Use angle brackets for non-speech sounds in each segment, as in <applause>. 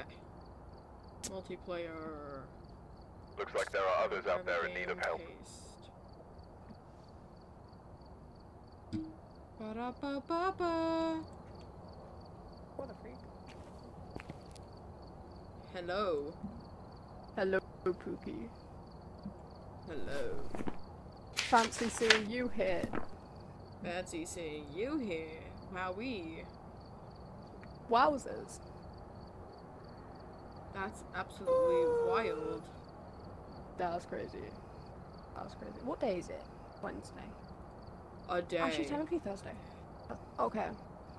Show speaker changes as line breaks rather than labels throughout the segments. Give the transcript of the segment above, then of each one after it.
Okay. Multiplayer.
Looks like there are others out there in need of help.
Ba-da-ba-ba-ba.
What a freak.
Hello.
Hello, Pookie.
Hello.
Fancy seeing you here.
Fancy seeing you here. Wowee.
Wowzers.
That's absolutely wild.
That was crazy. That was crazy. What day is it? Wednesday.
A day.
Actually, technically Thursday. Okay.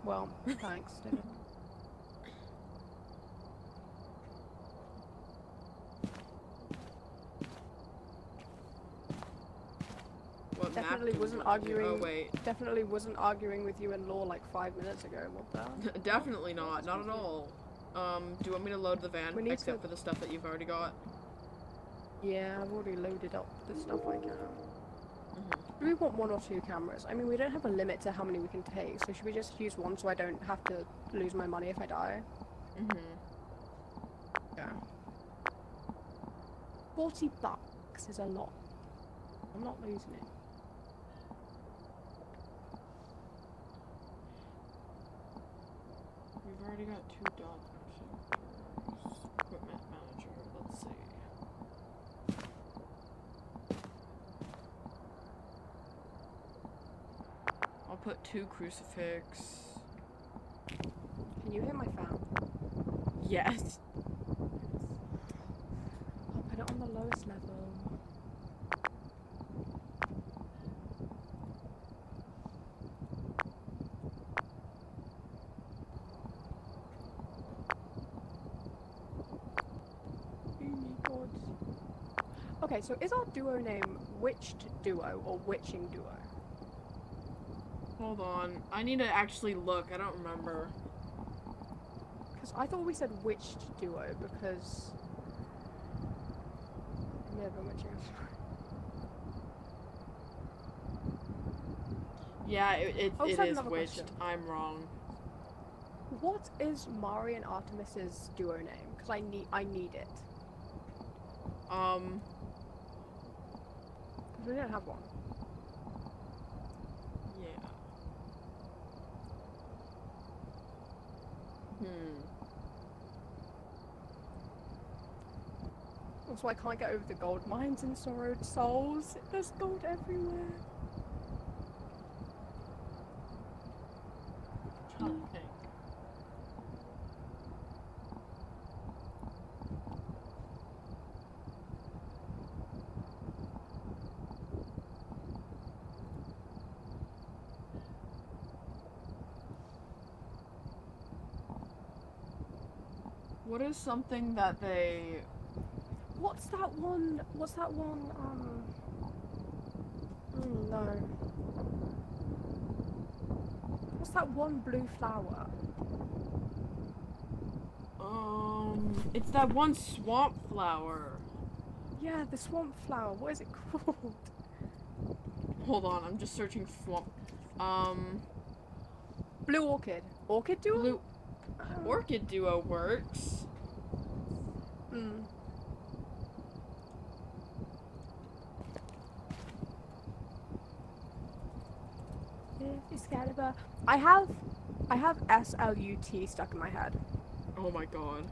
Well, thanks. David. <laughs>
what
Definitely wasn't
do? Oh
arguing-
wait.
Definitely wasn't arguing with you in law like five minutes ago. What the? <laughs>
Definitely not. Not at all. Um, do you want me to load the van?
We need
Except
to-
for the stuff that you've already got.
Yeah, I've already loaded up the stuff I can.
Mhm.
Do we want one or two cameras? I mean, we don't have a limit to how many we can take, so should we just use one so I don't have to lose my money if I die?
Mhm.
Yeah. 40 bucks is a lot. I'm not losing it.
We've already got two dots projectors. Equipment manager. Let's see. I'll put two crucifix.
Can you hear my fan?
Yes.
I'll put it on the lowest level. Okay, so is our duo name Witched Duo or Witching Duo?
Hold on. I need to actually look. I don't remember.
Because I thought we said Witched Duo because. Never witching.
Yeah, it, it,
Oh,
it is witched.
question.
I'm wrong.
What is Mari and Artemis's duo name? Because I need I need it.
Um,
Because we don't have one.
yeah. Hmm.
Also, I can't get over the gold mines in Sorrowed Souls. There's gold everywhere.
What is something that they
What's that one? What's that one? Um. Mm, no. What's that one blue flower?
um it's that one swamp flower.
Yeah, the swamp flower. What is it <laughs> called?
Hold on, I'm just searching swamp. Um
Blue orchid. Orchid duo.
blue orchid duo works.
Mm. Excalibur. I have, I have S L U T stuck in my head.
Oh my god.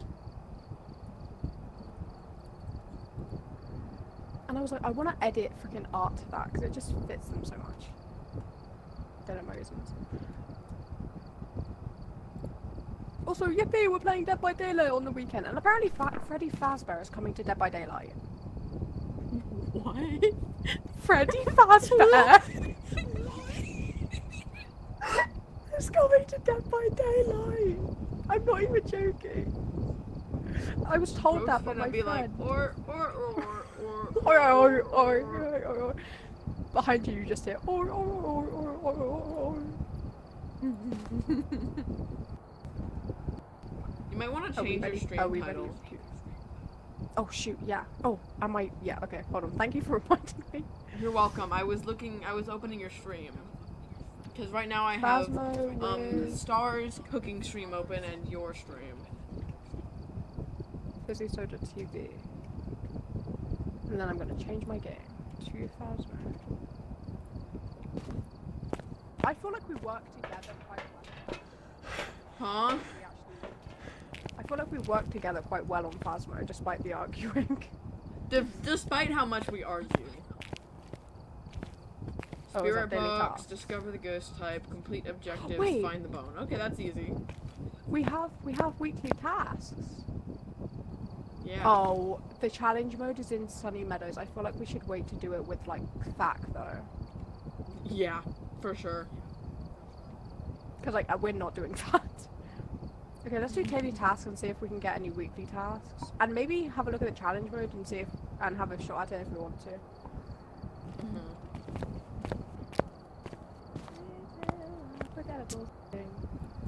And I was like, I want to edit freaking art to that because it just fits them so much. Dead Moses. Also, yippee, we're playing Dead by Daylight on the weekend, and apparently Fa- Freddy Fazbear is coming to Dead by Daylight. <laughs>
What?
Freddy Fazbear <laughs> is coming to Dead by Daylight. I'm not even joking. I was told that by my
be
friend.
like, or, or, or, <laughs> or,
oi, oi, oi. Behind you, you just hear. Oi, oi, oi, oi, oi, oi, oi.
You might want to change your stream
Are we ready?
title.
Oh shoot, yeah. Oh, I? Yeah. Okay, hold on. Thank you for <laughs> reminding me.
You're welcome. I was looking. I was opening your stream. Because right now I have um Stars cooking stream open and your stream.
Fizzii Soda TV. And then I'm gonna change my game to Phasmo. I feel like we work together quite well.
Huh?
I feel like we work together quite well on Phasmo, despite the arguing.
D- despite how much we argue.
Oh,
Spirit box,
tasks?
discover the ghost type, complete objectives,
Wait.
find the bone. Okay, that's easy.
We have we have weekly tasks.
Yeah.
Oh, the challenge mode is in Sunny Meadows. I feel like we should wait to do it with like FAC though,
Yeah, for sure.
because like uh, we're not doing <laughs> that. Okay, let's do daily tasks and see if we can get any weekly tasks, and maybe have a look at the challenge mode and see if and have a shot at it if we want to.
Mhm.
Unforgettable thing.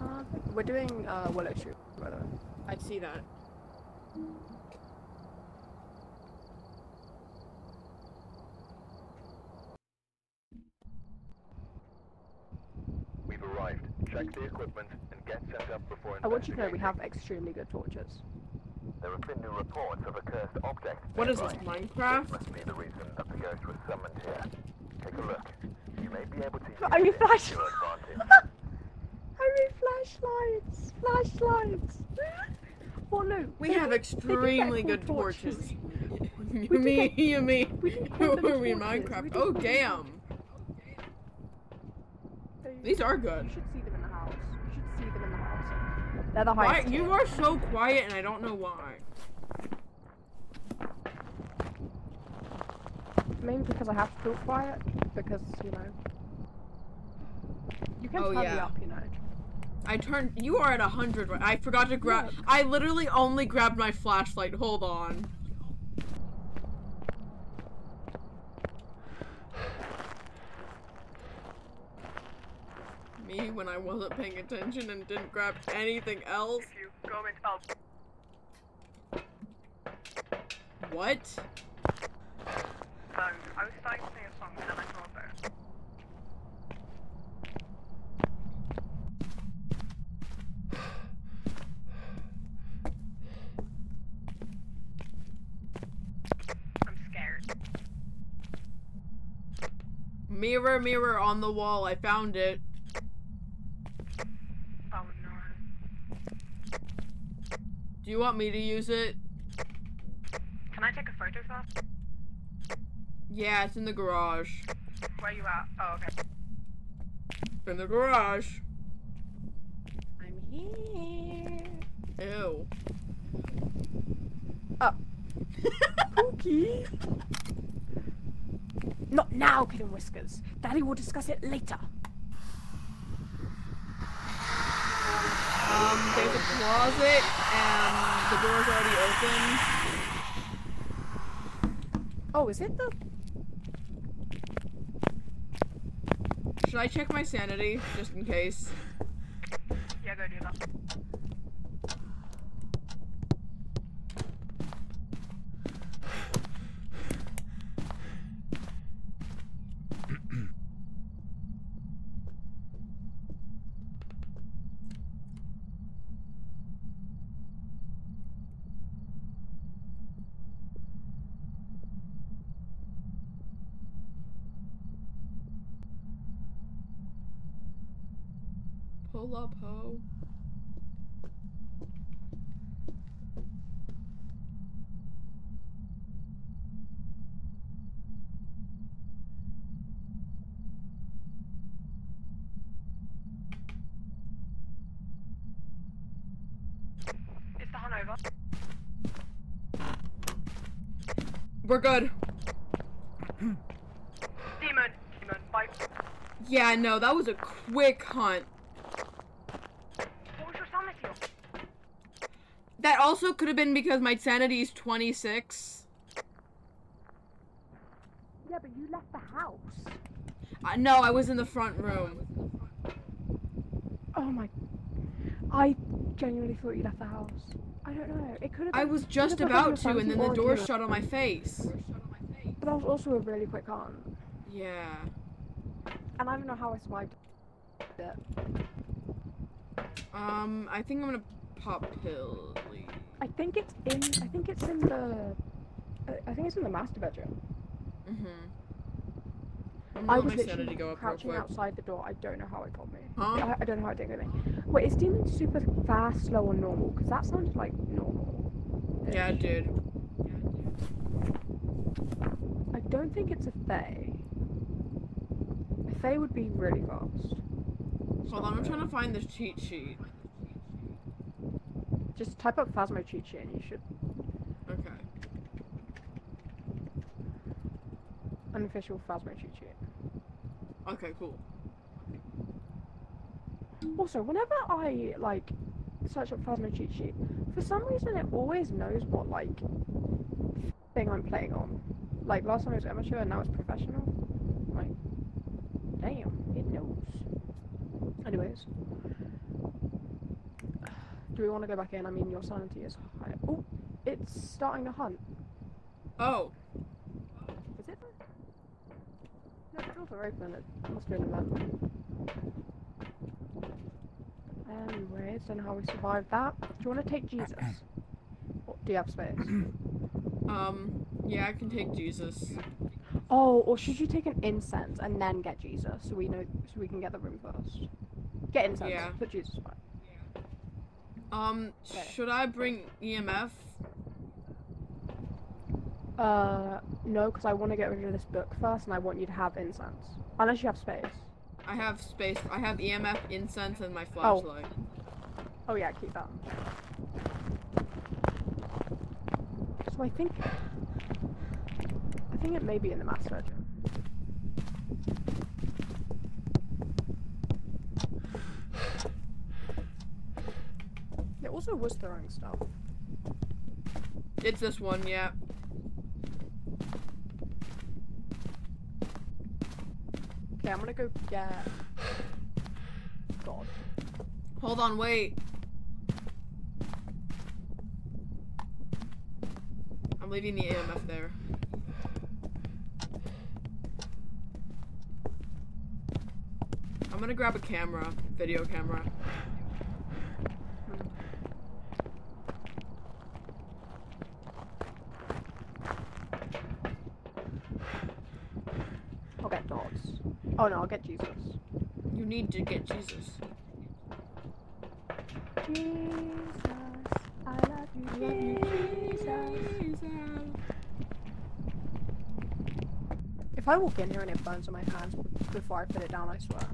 Uh, We're doing uh, Willow Street, by the way.
I'd see that.
We've arrived. Check the equipment and get set up before
I want you to know we have extremely good torches.
There have been new reports of a cursed object.
What is this. Minecraft?
This must be the reason that the ghost was summoned here. Take a look. You may be able to use
I mean, flash. <laughs>
your advantage.
I mean flashlights, flashlights. Oh no.
We
they
have
did- they did get
extremely good torches. you
did
me,
get-
you me.
we
Who are we in
torches. We
Minecraft? Oh damn.
They-
These are good.
You should see them in the house. You should see them in the house. They're the
Why
highest.
you are so quiet and I don't know why.
Maybe because I have to talk quiet. Because you know. You can
Oh,
turn me
yeah.
up, you know.
I turned you are at a hundred right I forgot to grab I literally only grabbed my flashlight. Hold on. Me when I wasn't paying attention and didn't grab anything else.
you go in,
What?
I was starting to sing a song, and then I thought about I'm scared.
Mirror, mirror on the wall. I found it.
Oh no.
Do you want me to use it?
Can I take a photo first?
Yeah, it's in the garage.
Where you at? Oh, okay.
In the garage.
I'm here.
Ew.
Oh. <laughs> Pookie. Not now, Kid and Whiskers. Daddy will discuss it later.
Um, there's a closet and the door's already open.
Oh, is it the?
Should I check my sanity just in case?
Yeah, go do that.
Pull up, ho.
Is the hunt over?
We're good.
Demon. Demon. Bye.
Yeah, no, that was a quick hunt.
What was your sanity?
That also could have been because my sanity is 26.
Yeah, but you left the house.
Uh, no, I was in the front room.
Oh my. I genuinely thought you left the house. I don't know. It could have.
I was just about to, and then the door shut on my face.
But that was also a really quick hunt.
Yeah.
And I don't know how I survived it.
Um, I think I'm gonna pop pill.
I think it's in. I think it's in the. I- think it's in the master bedroom.
Mm-hmm. I'm
I was literally
go up
crouching outside the door. I don't know how it got me.
Huh?
I, I don't know how it did with me. Wait, is demon super fast, slow, or normal? Because that sounded like normal.
Yeah, dude.
I don't think it's a Thaye. A Thaye would be really fast. It's
Hold on, I'm trying to find this cheat sheet.
Just type up Phasmo cheat sheet and you should.
Okay.
Unofficial Phasmo cheat sheet.
Okay, cool.
Also, whenever I like search up Phasmo cheat sheet, for some reason it always knows what like thing I'm playing on. Like last time it was amateur and now it's professional. Like, damn, it knows. Anyways, <sighs> do we want to go back in? I mean, your sanity is high. Oh, it's starting to hunt.
Oh,
Is it? No, the doors are open. It must be an event. Anyways, don't know how we survived that. Do you want to take Jesus? <clears throat> Or do you have space? <clears throat>
um, yeah, I can take Jesus.
Oh, or should you take an incense and then get Jesus so we know so we can get the room first? Get incense.
Yeah.
Put Jesus back.
Um,
Okay.
should I bring EMF?
Uh, no, because I want to get rid of this book first, and I want you to have incense. Unless you have space.
I have space. I have EMF, incense, and my flashlight.
Oh.
flashlight.
Oh yeah, keep that. So I think I think it may be in the master bedroom. It also was throwing stuff.
It's this one, yeah.
Okay, I'm gonna go get God.
Hold on, wait. I'm leaving the EMF there. I'm gonna grab a camera, video camera.
I'll get dots. Oh no, I'll get Jesus.
You need to get Jesus.
Jesus, I love you, Jesus. If I walk in here and it burns on my hands before I put it down, I swear.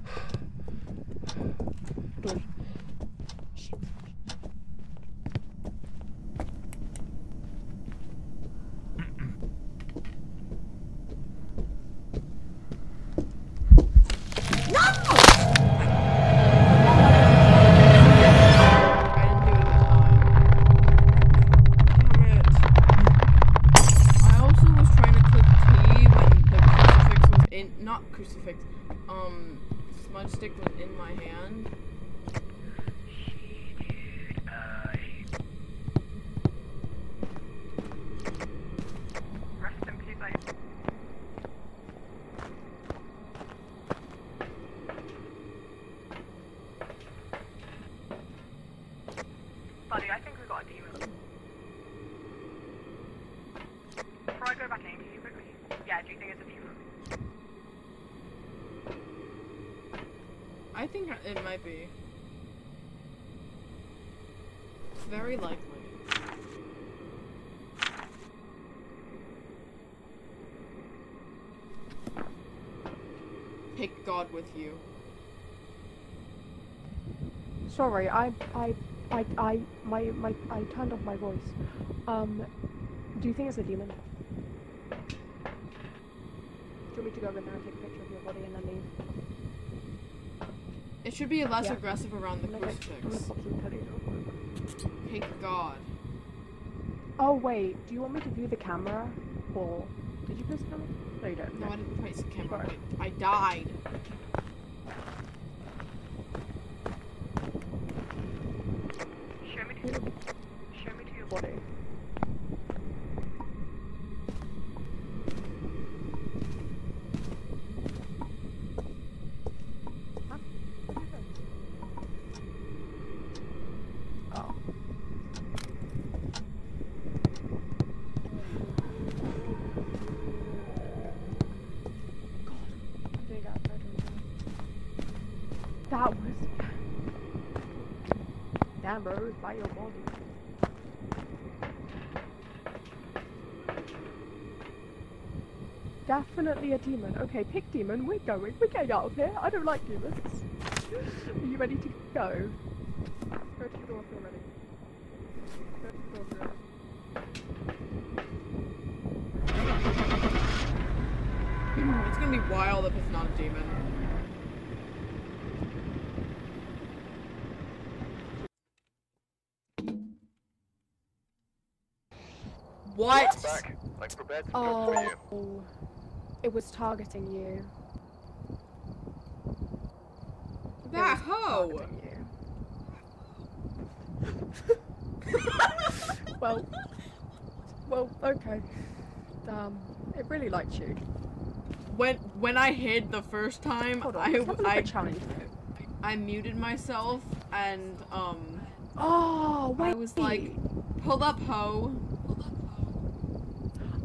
Before I go back in, can you quickly? Yeah, do you think it's a demon?
I think it might be. Very likely. Take God with you.
Sorry, I, I, I, I, my, my, I turned off my voice. Um, do you think it's a demon? Do you want me to go over there and take a picture of your body and then leave?
It should be less
Yeah.
aggressive around the
I'm gonna, I'm gonna
crucifix.
pop some teddies real quick.
Take God.
Oh wait, do you want me to view the camera, or did you place the camera? No, you don't.
No, I didn't place the camera. I died.
Show me to show me to your
body. Huh? Oh. Your body. Definitely a demon. Okay, pick demon. We're going. We're getting out of here. I don't like demons. <laughs> Are you ready to? Go to the door if you're ready. Go to the door if you're ready.
It's gonna be wild if it's not a demon. What?
Back. I'm prepared to go for you.
Oh, it was targeting you.
That
was
hoe!
you. <laughs> well, well, okay. Um, it really liked you.
When when I hid the first time,
on,
I
let's have a look
I,
at challenge.
I muted myself and um
Oh, wait.
I was like, pull up hoe.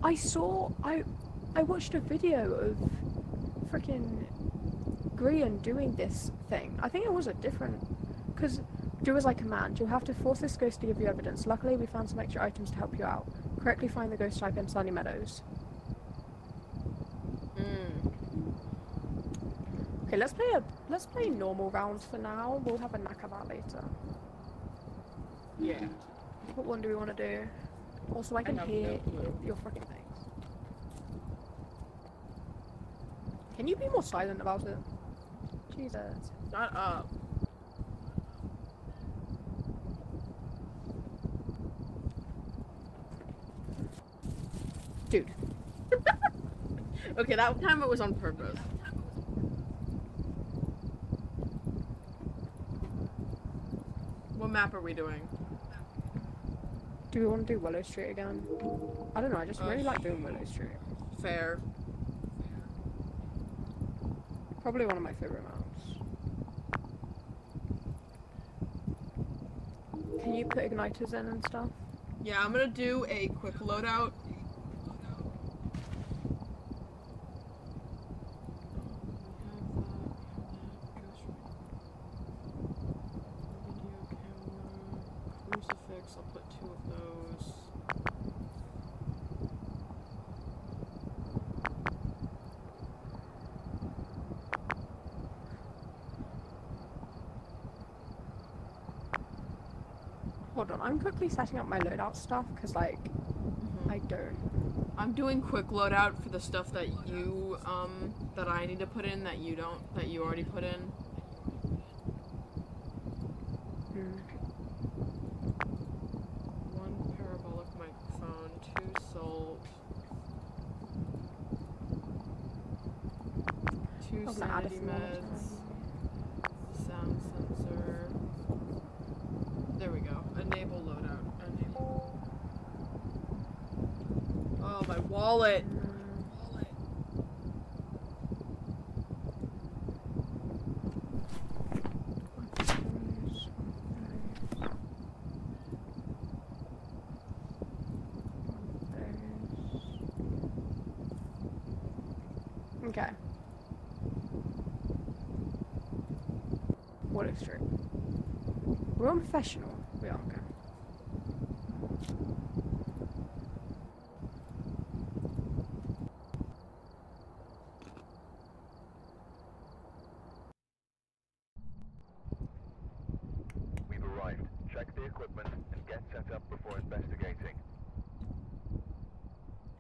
I saw, I, I watched a video of freaking Grian doing this thing. I think it was a different, because do as I command. You'll have to force this ghost to give you evidence. Luckily, we found some extra items to help you out. Correctly find the ghost type in Sunny Meadows.
Mm.
Okay, let's play a, let's play normal rounds for now. We'll have a knack of that later.
Yeah.
What one do we want to do? Also, I can
have
hear
no
your freaking things. Can you be more silent about it? Jesus.
Shut up.
Dude. <laughs>
Okay, that time it was on purpose. What map are we doing?
Do we want to do Willow Street again? I don't know, I just
Uh,
really like doing Willow Street.
Fair.
Probably one of my favorite maps. Can you put igniters in and stuff?
Yeah, I'm gonna do a quick loadout. Crucifix, I'll put two of those.
Hold on, I'm quickly setting up my loadout stuff because, like, I don't.
I'm doing quick loadout for the stuff that you um that I need to put in that you don't that you already put in.
Hmm.
One parabolic microphone, two salt, two
I'm gonna add a
sanity
few more
meds, sound sensor. There we go. Enable loadout. Enable. Oh, my wallet.
Okay. What is true? We're unprofessional. We are okay.
We've arrived. Check the equipment and get set up before investigating.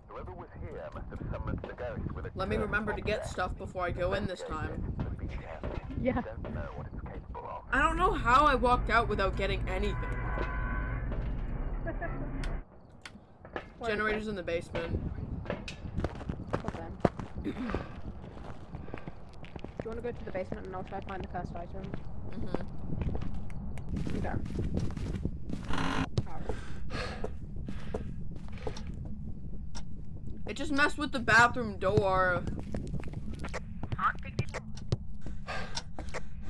Whoever was here must have summoned the ghost with a
Let me remember to get stuff before I go in this time.
But be careful.
Yeah.
You don't know what it's capable of.
I don't know how I walked out without getting anything. <laughs> Generators in the basement.
it? Hold on. <clears throat> Do you want to go to the basement and I'll try to find the cursed item?
hmm
Okay. Alright.
It just messed with the bathroom door.
Hot.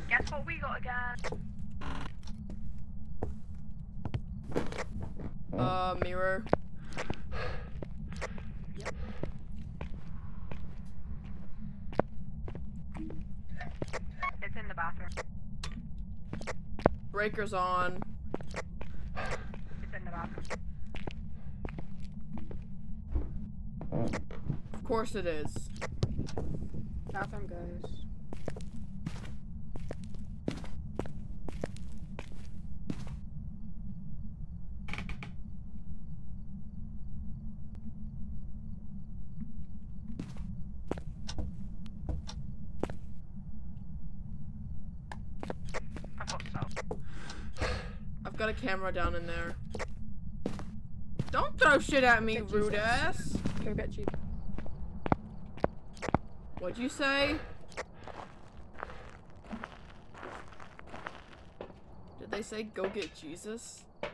Guess what we got again?
Uh, mirror.
It's in the bathroom.
Breaker's on. Course it is.
Bathroom goes.
I thought so.
I've got a camera down in there. Don't throw shit at me, rude ass.
Go get you.
What'd you say? Did they say go get Jesus? I'm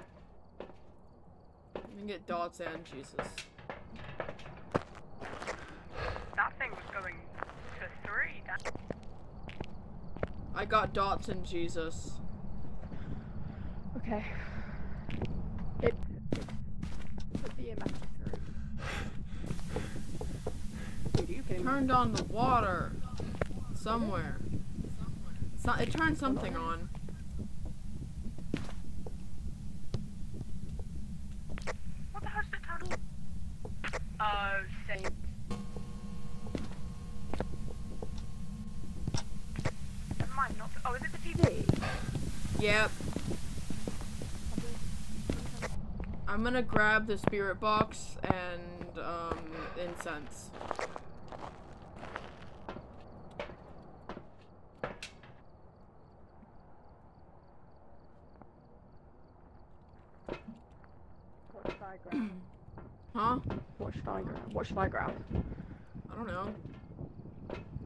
gonna get dots and Jesus.
That thing was going to three. That
I got dots and Jesus.
Okay. It. it put the EMF through. Dude, you can.
Turned on the water. Somewhere. So, it turned something on.
what the hell's the? Oh, saint. Never mind. Not. Oh, is it the TV?
Yep. I'm gonna grab the spirit box and um incense.
What should I grab?
Huh?
What should I grab? What should I grab?
I don't know.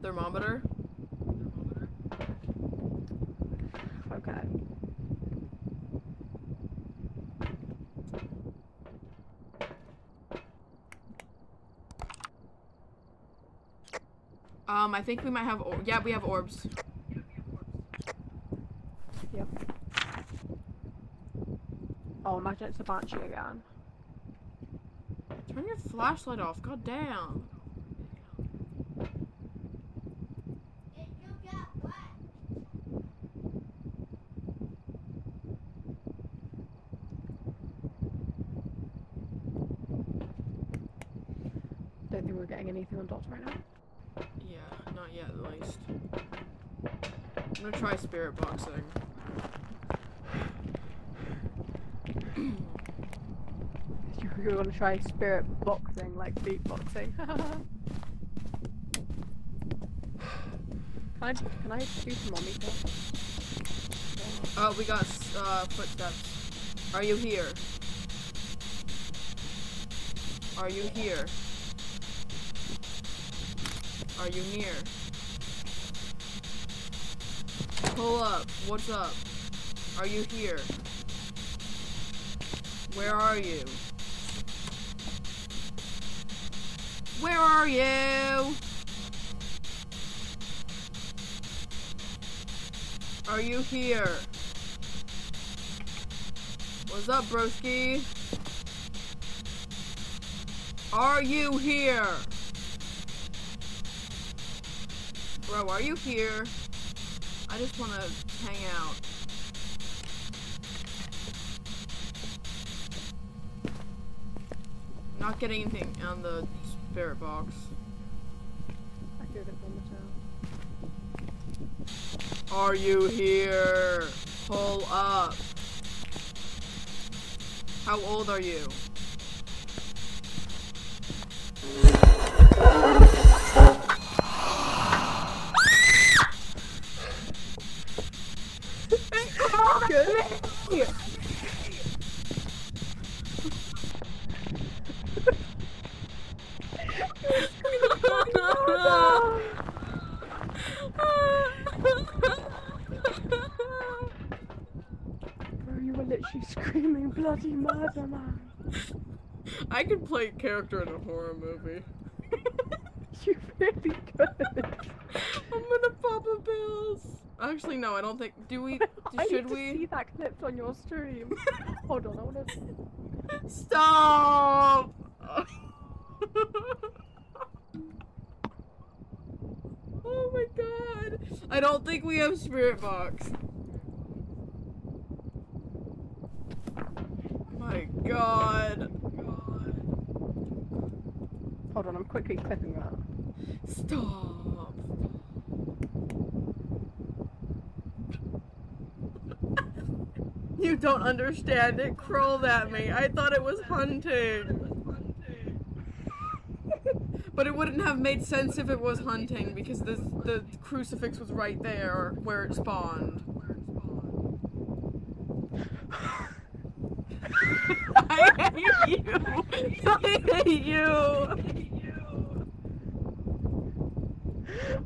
Thermometer?
Okay.
Um, I think we might have. Or- yeah, we have orbs.
Yep. Oh, imagine it's a banshee again.
Turn your flashlight off. God damn.
Don't think we're getting anything on dots right now.
Yeah, not yet at least. I'm gonna try spirit boxing.
You're gonna try spirit boxing, like beatboxing. <laughs> can I can I do some on me?
Oh, we got uh, footsteps. Are you here? Are you here? Are you near? Pull up. What's up? Are you here? Where are you? Where are you? Are you here? What's up, broski? Are you here? Bro, are you here? I just want to hang out. Not getting anything on the spirit box.
I on the tail.
Are you here? Pull up. How old are you?
Bro, you were literally screaming bloody murder, man.
I could play a character in a horror movie. <laughs>
You really could.
I'm gonna pop a pills. Actually, no, I don't think. Do we? <laughs>
I
should we?
see that clipped on your stream. <laughs> Hold on, I want to.
Stop! oh my god. I don't think we have spirit box. My god.
Hold on, I'm quickly clipping that.
Stop. you don't understand. It crawled at me. I thought it was hunting. But it wouldn't have made sense if it was hunting because the the crucifix was right there where it spawned. <laughs> I hate you. I hate you.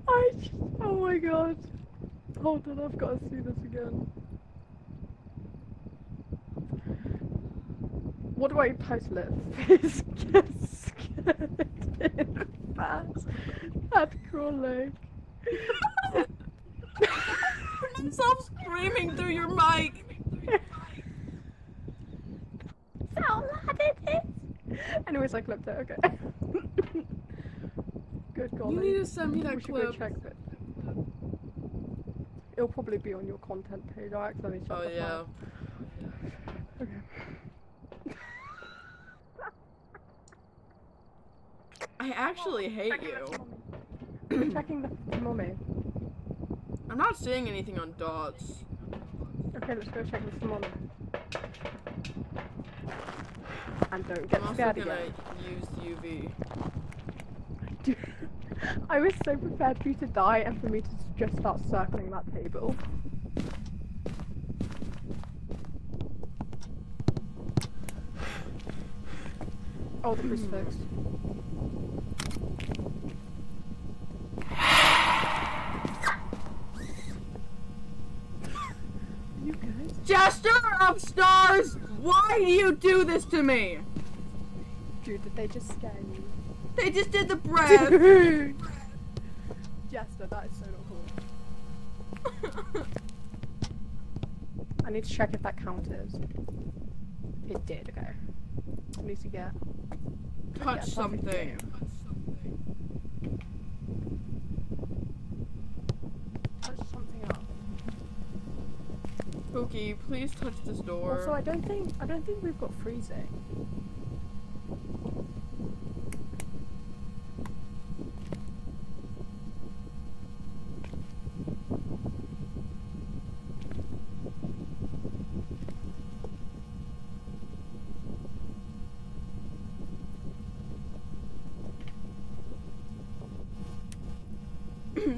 I just, oh my god. Hold on, I've got to see this again. What do I title it? <laughs> Fish gets scared at crawling.
Stop screaming through your mic.
So loud it is. Anyways, I clipped it. Okay. <laughs> Good golly.
You need to send me that
we should
clip.
go check it. Probably be on your content page. I accidentally shut
Oh
the
yeah.
Okay.
I actually hate you.
We're checking the, mummy.
I'm not seeing anything on dots.
Okay, let's go check the mummy. And don't get
I'm
get
also gonna
again.
use UV. <laughs>
I was so prepared for you to die and for me to just start circling that table. Oh, the crucifix. Hmm. you good?
Jester of stars, why do you do this to me?
Dude, did they just scare you?
They just did the <laughs> breath.
Dude! Jester, that is so not cool. I need to check if that counted. It did, okay. I need to get.
Touch
Yeah,
something.
Touch something up.
Pookie, please touch this door.
Also, I don't think I don't think we've got freezing.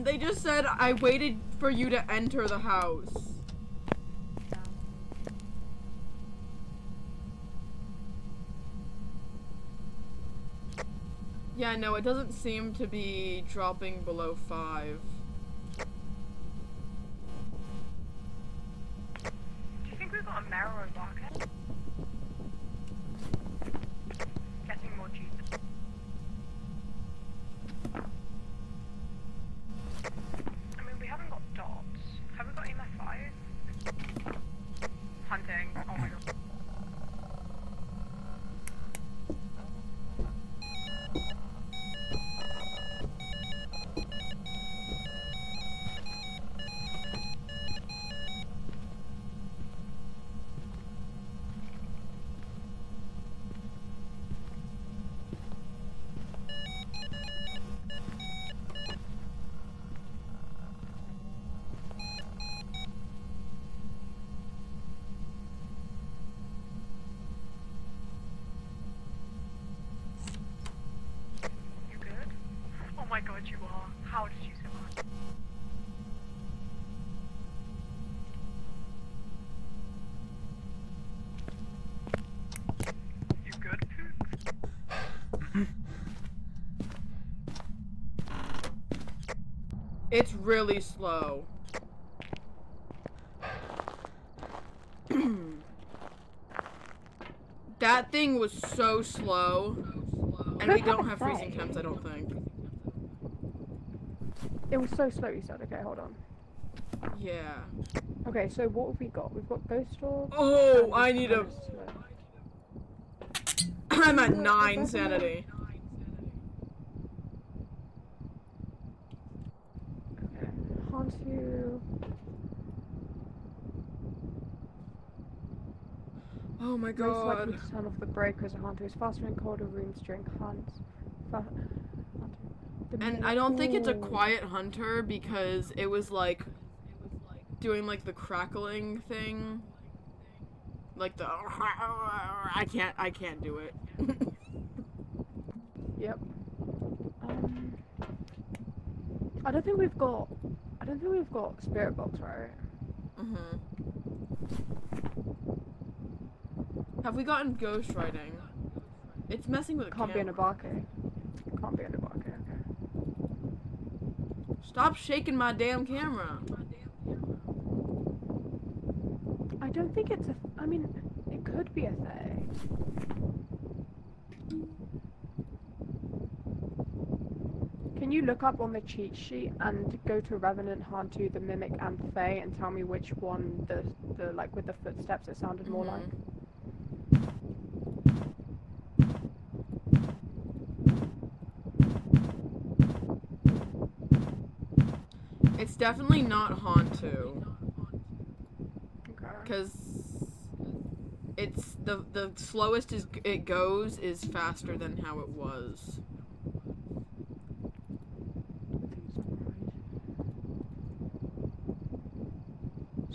they just said I waited for you to enter the house. Yeah, no, it doesn't seem to be dropping below five.
Do you think we've got a Marrow bucket? Getting more juice. I mean, we haven't got dots. Have we got EMF 5? Hunting. Oh my god. You good? God, you are. How did you survive? You good?
It's really slow. that thing was so slow. And we don't have freezing temps, I don't think.
It was so slow. You said, okay, hold on.
Yeah.
Okay, so what have we got? We've got ghost orb.
Oh, I need a. I'm at nine sanity.
Okay. Hunt you.
Oh my god.
Most likely to turn off the breakers hunt who's faster and colder rooms during hunt. Fa- the
And I don't think it's a quiet hunter because it was like doing like the crackling thing. Like the I can't I can't do it. <laughs>
Yep. Um, I don't think we've got. I don't think we've got spirit box, right?
mhm. Have we gotten ghost writing? It's messing with the
Can't be an
camera.
Obake. Can't be an Obake. Okay.
Stop shaking my damn camera.
I don't think it's a. I mean, it could be a Thaye. Can you look up on the cheat sheet and go to Revenant, Hantu, the Mimic, and Thaye, and tell me which one the the like with the footsteps it sounded more
Mhm.
like?
It's definitely not.
Okay.
because it's the the slowest is it goes is faster than how it was.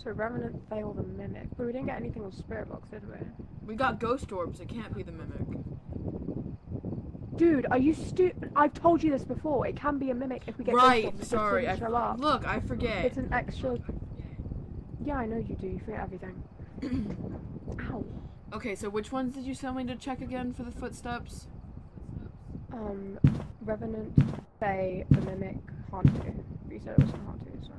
So Revenant, failed the Mimic, but we didn't get anything with Spirit Box, did we?
We got ghost orbs. It can't be the mimic.
Dude, are you stupid? I've told you this before. It can be a mimic if we get
right. Sorry. I,
show up.
look, I forget.
It's an extra. Yeah, I know you do. You forget everything. <clears throat> Ow.
okay, so which ones did you tell me to check again for the footsteps?
Um, Revenant, Thaye, the Mimic, Hantu. You said it was an Hantu, so.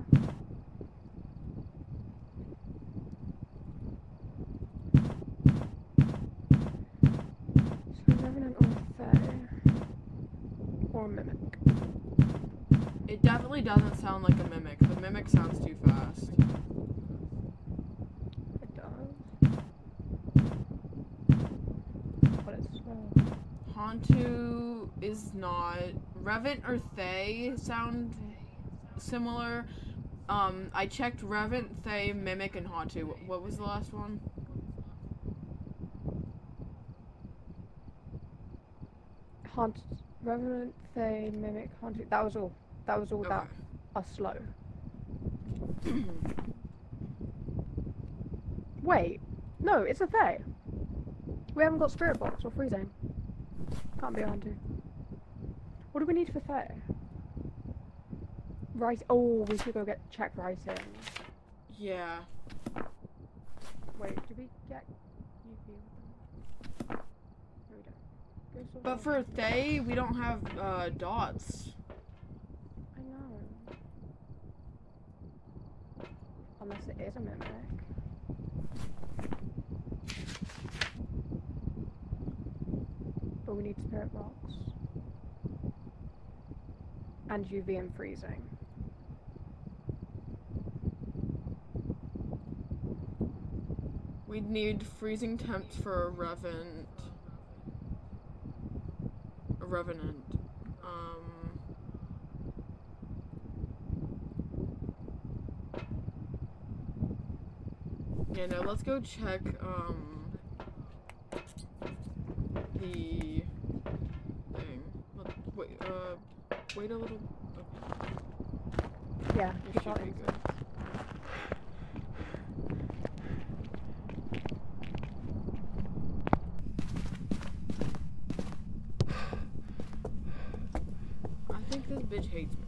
So Revenant or Thaye. Or Mimic.
It definitely doesn't sound like a mimic. The mimic sounds too fast.
It does. But it's slow.
Hantu is not. Revent or Thaye sound similar. Um, I checked Revent, Thaye, Mimic, and Hantu. What was the last one?
Haunt, Revenant, Thaye, Mimic, Hantu. That was all. That was all that
Okay.
are slow. Wait, no, it's a Thaye. We haven't got Spirit Box or Freezing. Can't be a Hantu. What do we need for Thaye? Right. Oh, we should go get check writing.
Yeah.
Wait, do we get UV? No, we don't.
But for Thaye, we don't have uh, dots.
I know. Unless it is a mimic. But we need spirit box. And UV and freezing.
We'd need freezing temps for a revenant. A Revenant. Um. Yeah, now let's go check, um. The. thing. Wait, uh. Wait a little. Okay,
Yeah,
it should be good. I think this bitch hates me.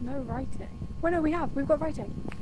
No writing. Well, no, we have. We've got writing.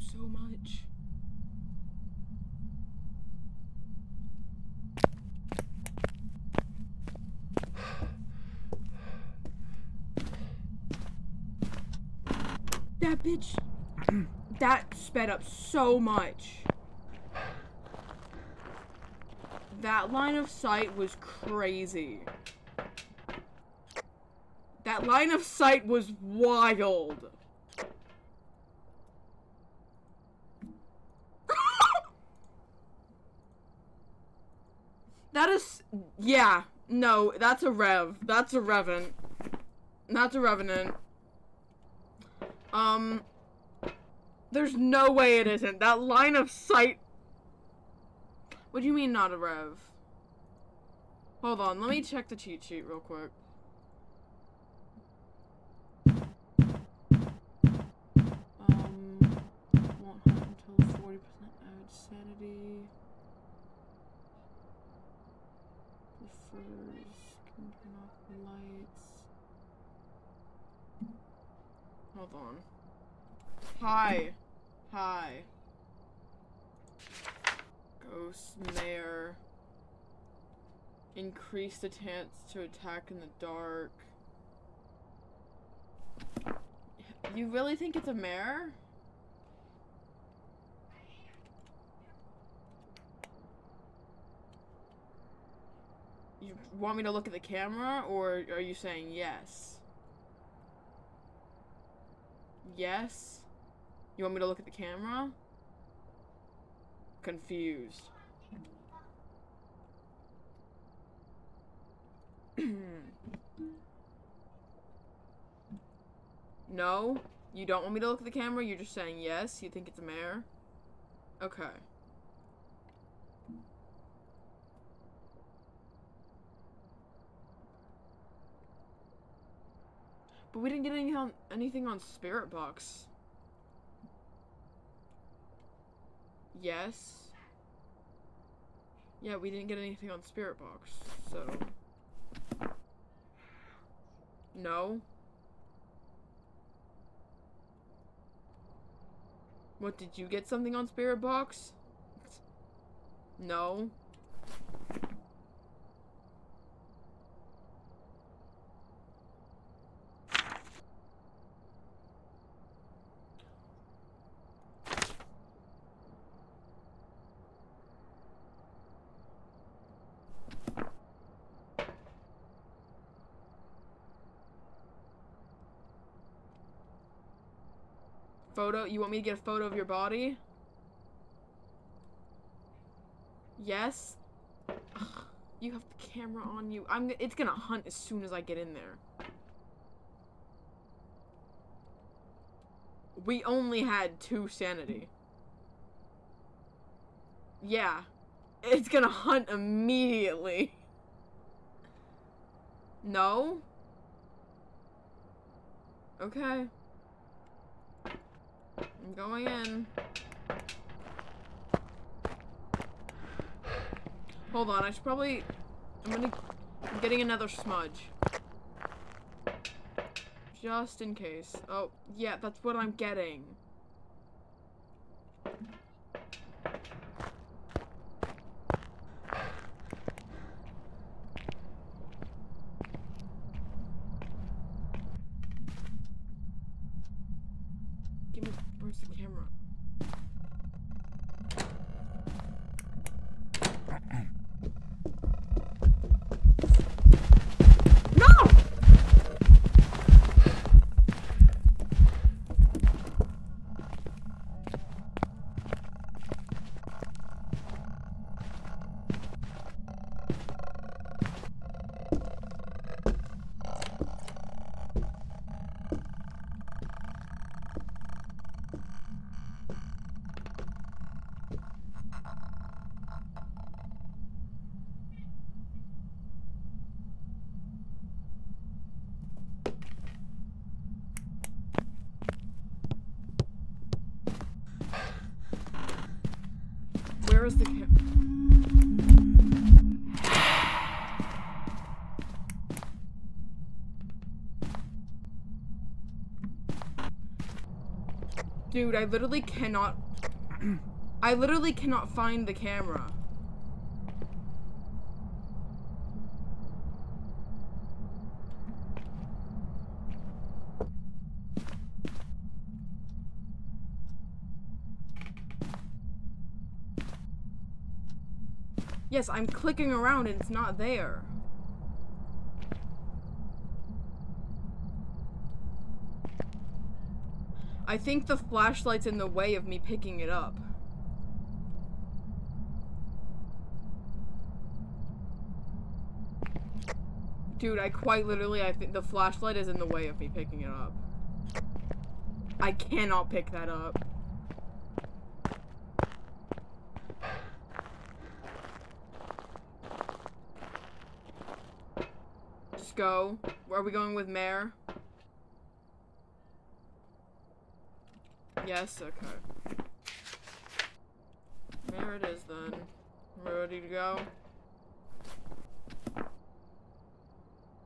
So
much. That bitch. <clears throat> that sped up so much. That line of sight was crazy. That line of sight was wild. That is, yeah, no, that's a rev. That's a revenant. That's a revenant. Um, there's no way it isn't. That line of sight. What do you mean not a rev? Hold on, let me check the cheat sheet real quick. Um, won't hunt until 40% average sanity. Prefers, can turn off lights. Hold on. Hi. Hi. Ghost Mare. Increase the chance to attack in the dark. You really think it's a mare? You want me to look at the camera, or are you saying yes? Yes? You want me to look at the camera? Confused. <clears throat> no? You don't want me to look at the camera? You're just saying yes? You think it's a mare? Okay. But we didn't get any on, anything on Spirit Box. Yes. Yeah, we didn't get anything on Spirit Box, so. No. What, did you get something on Spirit Box? No. Photo? You want me to get a photo of your body? Yes? Ugh, you have the camera on you. I'm. It's gonna hunt as soon as I get in there. We only had two sanity. Yeah. It's gonna hunt immediately. No? Okay. I'm going in. Hold on, I should probably... I'm gonna... I'm getting another smudge. Just in case. Oh, yeah, that's what I'm getting. Give me... Where's the camera? No! Where is the cam- Dude, I literally cannot. <clears throat> I literally cannot find the camera. Yes, I'm clicking around and it's not there. I think the flashlight's in the way of me picking it up. Dude, I quite literally, I think the flashlight is in the way of me picking it up. I cannot pick that up. Just go. Where are we going with Mare? Yes, okay. There it is then. We're Ready to go?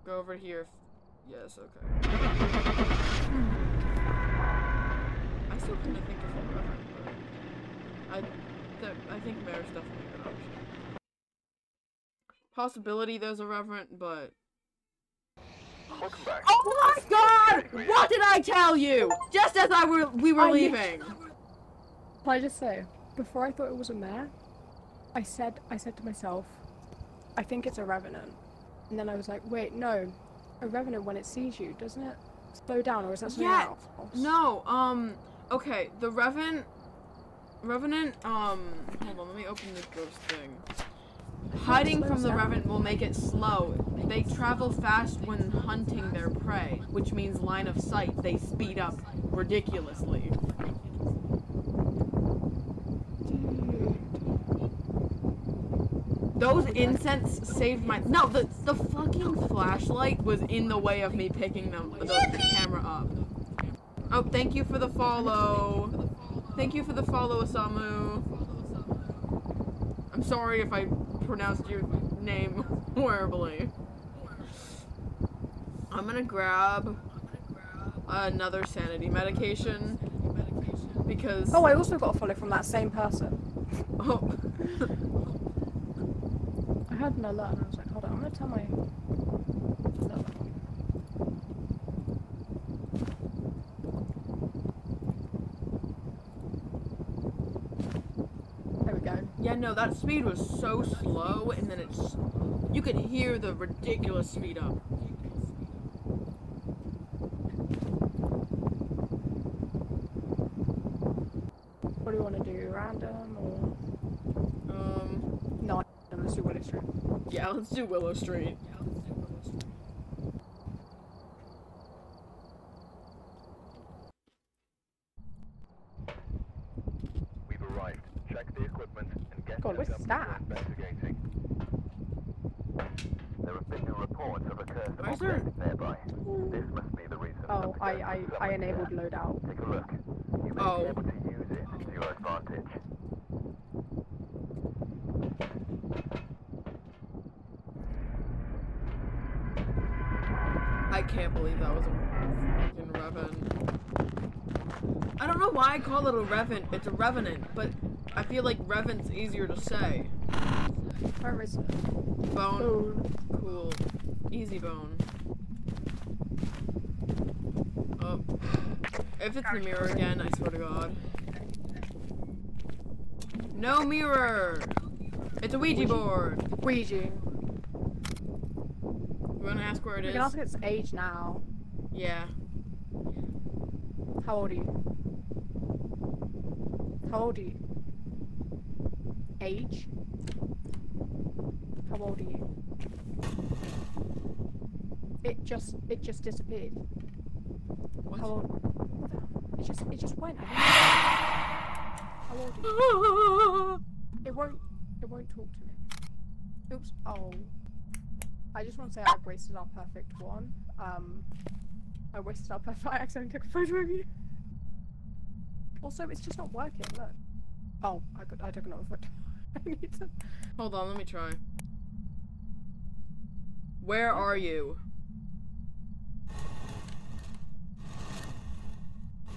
Go over here. Yes, okay. I still of think it's a but I, th I think Mare's definitely a good option. Possibility there's a reverend, but
Welcome back.
Oh my god! What did I tell you? Just as I were we were
I-
leaving.
Can I just say, before I thought it was a mare, I said I said to myself, I think it's a revenant. And then I was like, wait, no. A revenant when it sees you, doesn't it slow down or is that something
Yeah,
else?
No, um, okay, the Revenant, Revenant, um, hold on, let me open this ghost thing. Hiding from the Revenant will make it slow. They travel fast when hunting their prey, which means line of sight. They speed up ridiculously. Those incense saved my- No, the, the fucking flashlight was in the way of me picking them, the, the camera up. Oh, thank you for the follow. Thank you for the follow, Osamu. I'm sorry if I pronounced your name <laughs> horribly. I'm gonna grab another sanity medication because
Oh, I also got a follow from that same person. <laughs>
oh,
I had an alert and I was like, hold on, I'm gonna tell my alert. There we go.
No, that speed was so slow, and then it's you could hear the ridiculous speed up.
What do you want to do? Random or
Um,
no? Let's do Willow Street.
yeah, let's do Willow Street.
We've arrived. Check the equipment and get
God,
set
what's
up
that?
before investigating. There have been new reports of a cursed
Why is there-
object nearby. This must be the reason.
Oh,
that the
I
ghost
I,
was
I
summoned
enabled
here.
loadout.
Take a look. You may
Oh.
be able to use it to your advantage.
I can't believe that was a fucking Revan. I don't know why I call it a Revan. It's a Revenant, but I feel like Revan's easier to say.
It?
Bone.
Oh,
Cool. Easy bone. Oh. If it's the mirror again, I swear to god. No mirror! It's a Ouija board!
Ouija.
You wanna ask where it
We
is?
can ask its age now.
Yeah.
How old are you? How old are you? Age? How old are you? It just it just disappeared.
What?
How old? What the hell? It just it just went. I don't know. How old are you? <gasps> It won't it won't talk to me. Oops. Oh. I just want to say I've wasted our perfect one. Um I wasted our perfect <laughs> I accidentally took a photo of you. Also, it's just not working, look. Oh, I got I took another foot. <laughs> I need to
Hold on, let me try. Where are you?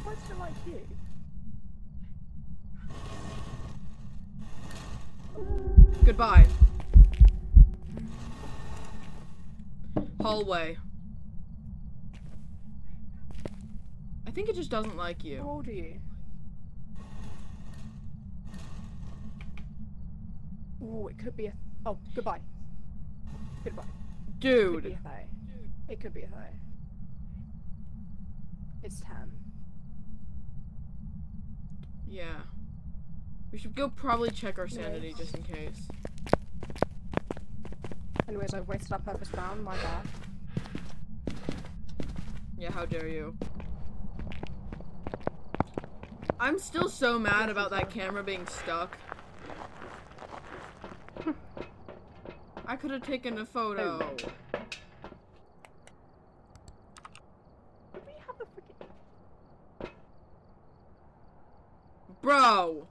Question like you.
Goodbye. Hallway. I think it just doesn't like you.
How old are you? Oh, it could be a. Oh, goodbye. Goodbye. Dude. It Could be a Thaye. It could be a Thaye. It's ten.
Yeah. We should go probably check our sanity just in case.
Anyways, I've wasted our purpose round. My bad.
Yeah, how dare you. I'm still so mad about that camera being stuck. I could have taken a photo.
Do we have a freaking?
Bro!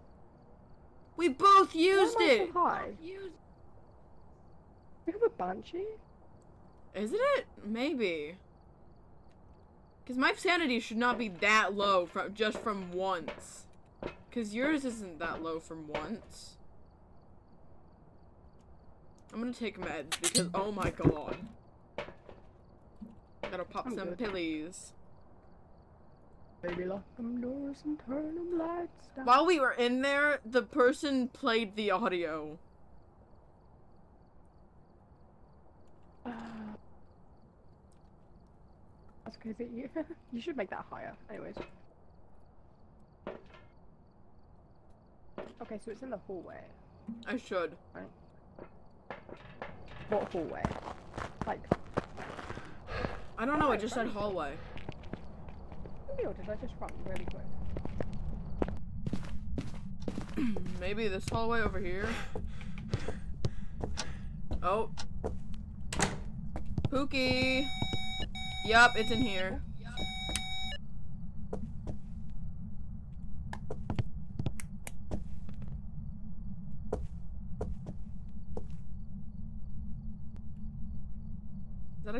We both used
Why am I
it!
so high? We have a banshee.
Isn't it? Maybe. Cause my sanity should not be that low from just from once. Cause yours isn't that low from once. I'm gonna take meds because oh my god. Gotta pop
I'm
some
good.
pillies.
Baby, lock them doors and turn them lights down.
While we were in there, the person played the audio.
Uh, that's crazy. You, <laughs> you should make that higher. Anyways. Okay, so it's in the hallway.
I should.
What hallway? Like,
I don't know, I just said hallway.
maybe or did I just run really quick? <clears throat>
Maybe this hallway over here. Oh. Pookie. Yup, it's in here.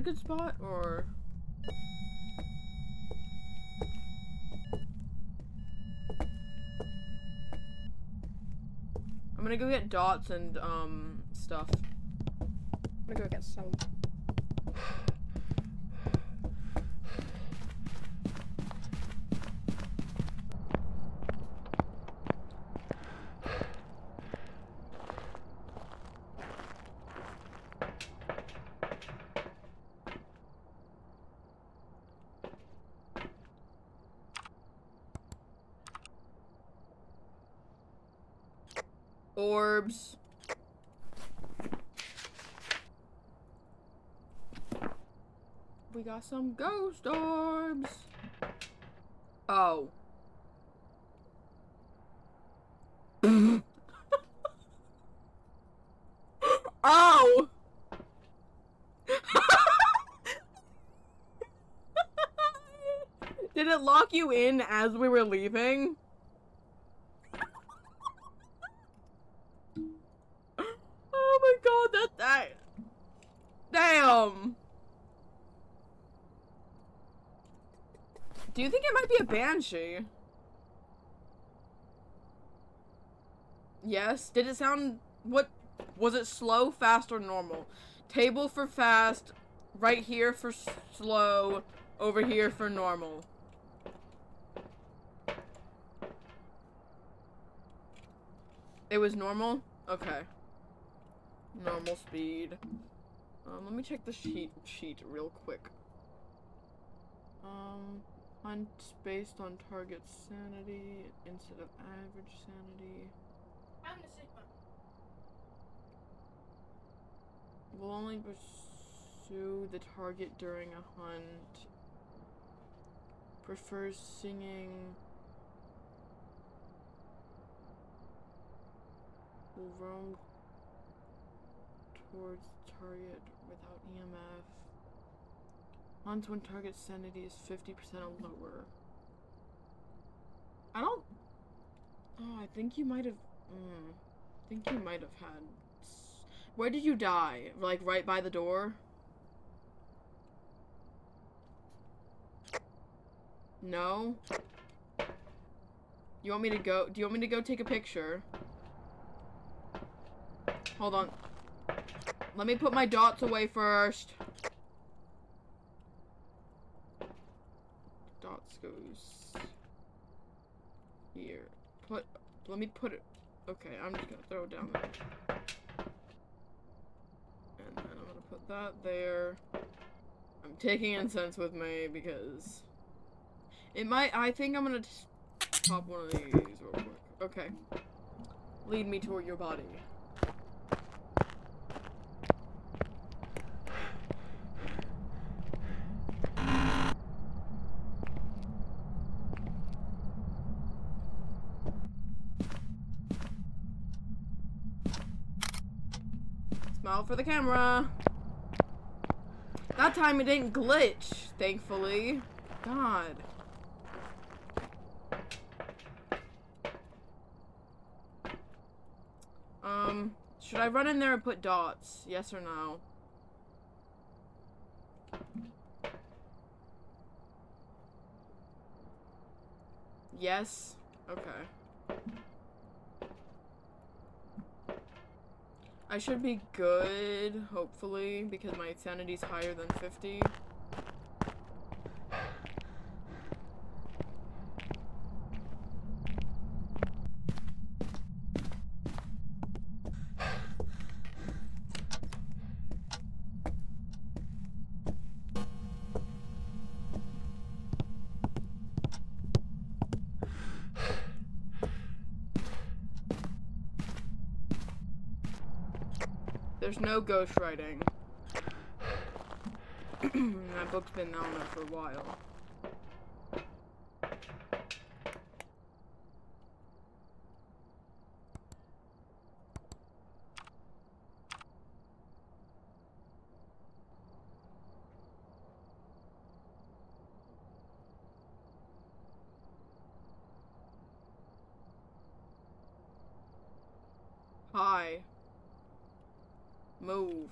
Good spot or? I'm gonna go get dots and um stuff.
I'm gonna go get some.
Orbs. We got some ghost orbs. Oh. <laughs> oh. <laughs> Did it lock you in as we were leaving? Oh my god, that that Damn. Do you think it might be a banshee? Yes. Did it sound what was it slow, fast or normal? Table for fast, right here for slow, over here for normal. It was normal? Okay. Normal speed. Um, let me check the sheet sheet real quick. Um, hunt based on target sanity instead of average sanity. Will only pursue the target during a hunt. Prefers singing. Will roam towards target without EMF. Hunts when target sanity is 50% or lower. I don't. Oh, I think you might have. Mm, I think you might have had. Where did you die? Like right by the door? No? You want me to go? Do you want me to go take a picture? Hold on. Let me put my dots away first. Dots goes here. Put. Let me put it. Okay, I'm just gonna throw it down there. And then I'm gonna put that there. I'm taking incense with me because it might. I think I'm gonna pop one of these real quick. Okay. Lead me toward your body. For the camera. That time it didn't glitch, thankfully. God. Um, should I run in there and put dots? Yes or no? Yes? Okay. I should be good, hopefully, because my sanity's higher than 50. There's no ghostwriting. <clears throat> that book's been there for a while. Hi. Move.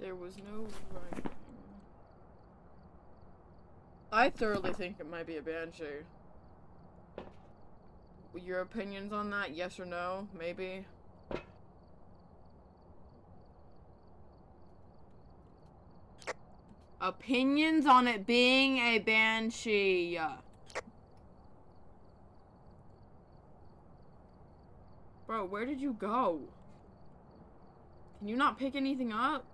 There was no writing. I thoroughly think it might be a banshee. Your opinions on that? Yes or no? Maybe? Opinions on it being a banshee. Bro, where did you go? Can you not pick anything up?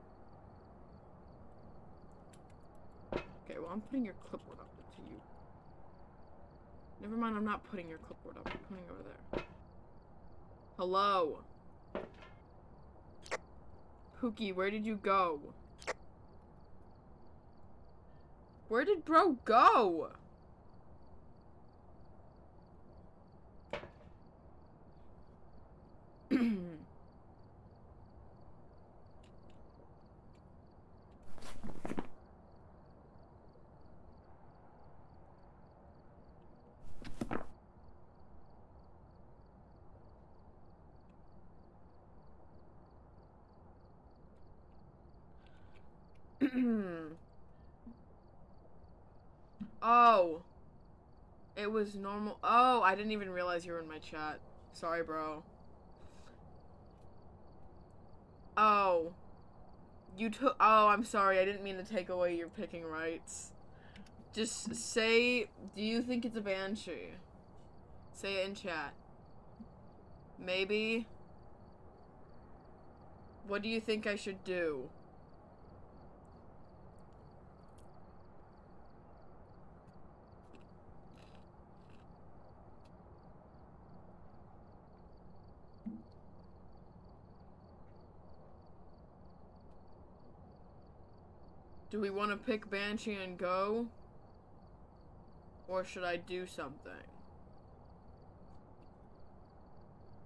Okay, well, I'm putting your clipboard up to you. Never mind, I'm not putting your clipboard up. I'm putting it over there. Hello? Pookie, where did you go? Where did bro go? <clears throat> oh. It was normal. Oh, I didn't even realize you were in my chat. Sorry, bro. Oh. You took. Oh, I'm sorry. I didn't mean to take away your picking rights. Just say, do you think it's a banshee? Say it in chat. Maybe. What do you think I should do? Do we want to pick Banshee and go? Or should I do something?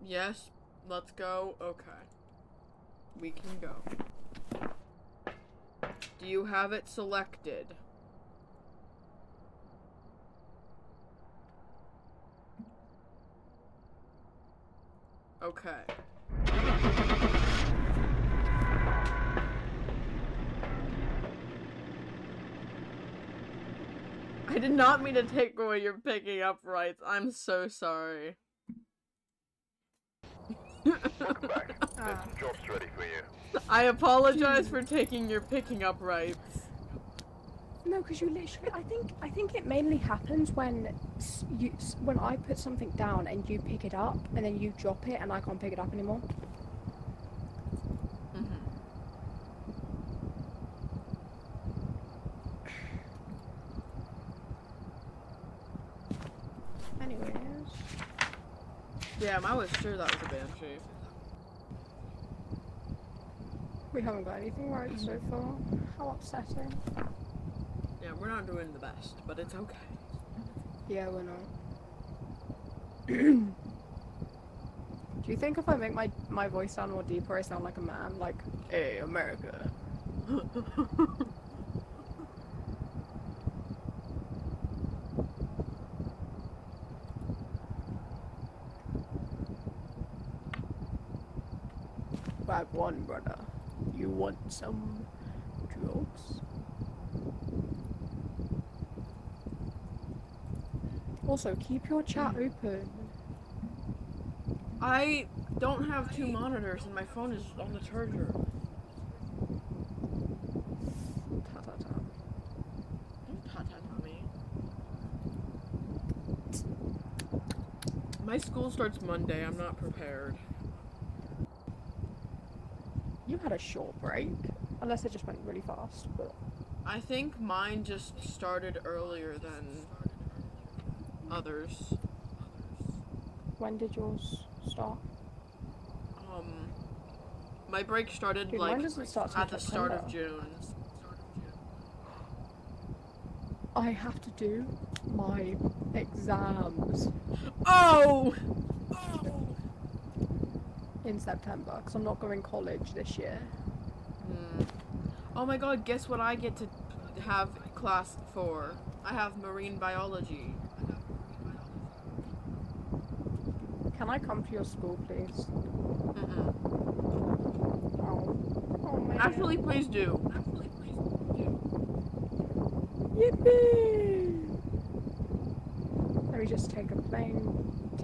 Yes, let's go. Okay. We can go. Do you have it selected? Okay. Did not mean to take away your picking up rights. I'm so sorry.
Welcome back. There's
Ah.
some jobs ready for you. <laughs>
I apologize for taking your picking up rights.
No, because you literally. I think. I think it mainly happens when you when I put something down and you pick it up and then you drop it and I can't pick it up anymore.
Mhm.
Anyways.
Damn, I was sure that was a banshee.
We haven't got anything right so mm-hmm. far. How upsetting.
Yeah, we're not doing the best, but it's okay.
Yeah, we're not. <clears throat> Do you think if I make my my voice sound more deeper, I sound like a man? Like, hey, America. <laughs> Bag one, brother. You want some drugs? Also, keep your chat hmm. open.
I don't have two monitors and my phone is on the charger.
Ta ta ta.
Don't ta-ta-ta me. My school starts Monday. I'm not prepared.
You had a short break, unless it just went really fast. But
I think mine just started earlier than others.
when did yours start?
Um, my break started
Dude,
like
start
at the start of June.
I have to do my exams
Oh!
In September because I'm not going college this year.
Hmm. Oh my god, guess what I get to have class for? I have marine biology.
Can I come to your school, please?
Mm-mm.
Oh, oh man.
Actually, please do.
yippee! Let me just take a plane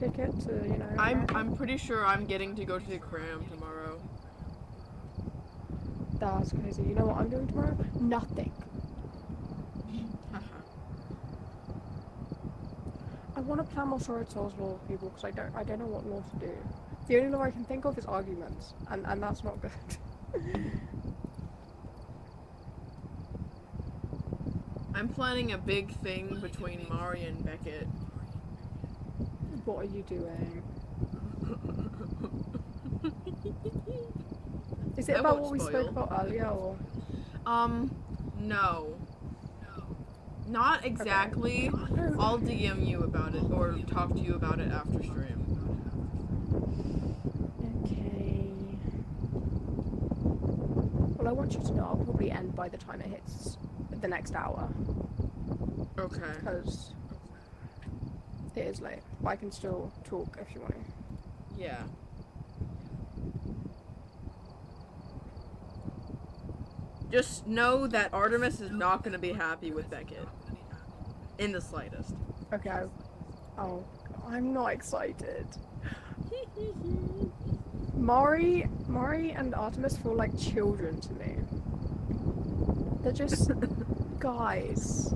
ticket to uh, you know.
I'm. I'm pretty sure I'm getting to go to the cram tomorrow.
That's crazy. You know what I'm doing tomorrow? Nothing. <laughs> I want to plan more sword souls law with people because I don't I don't know what law to do. The only law I can think of is arguments, and and that's not good. <laughs>
I'm planning a big thing between Mari and Beckett.
What are you doing? Is it
I
about what we
spoil.
spoke about earlier, or
Um, no. Not exactly. I'll DM you about it or talk to you about it after stream.
okay? Well, I want you to know I'll probably end by the time it hits the next hour
Okay.
because it is late. But I can still talk if you want to.
Yeah. Just know that Artemis is not going to be happy with Beckett. In the slightest.
Okay. I- Oh, I'm not excited. <laughs> Mari, Mari and Artemis feel like children to me. They're just <laughs> guys.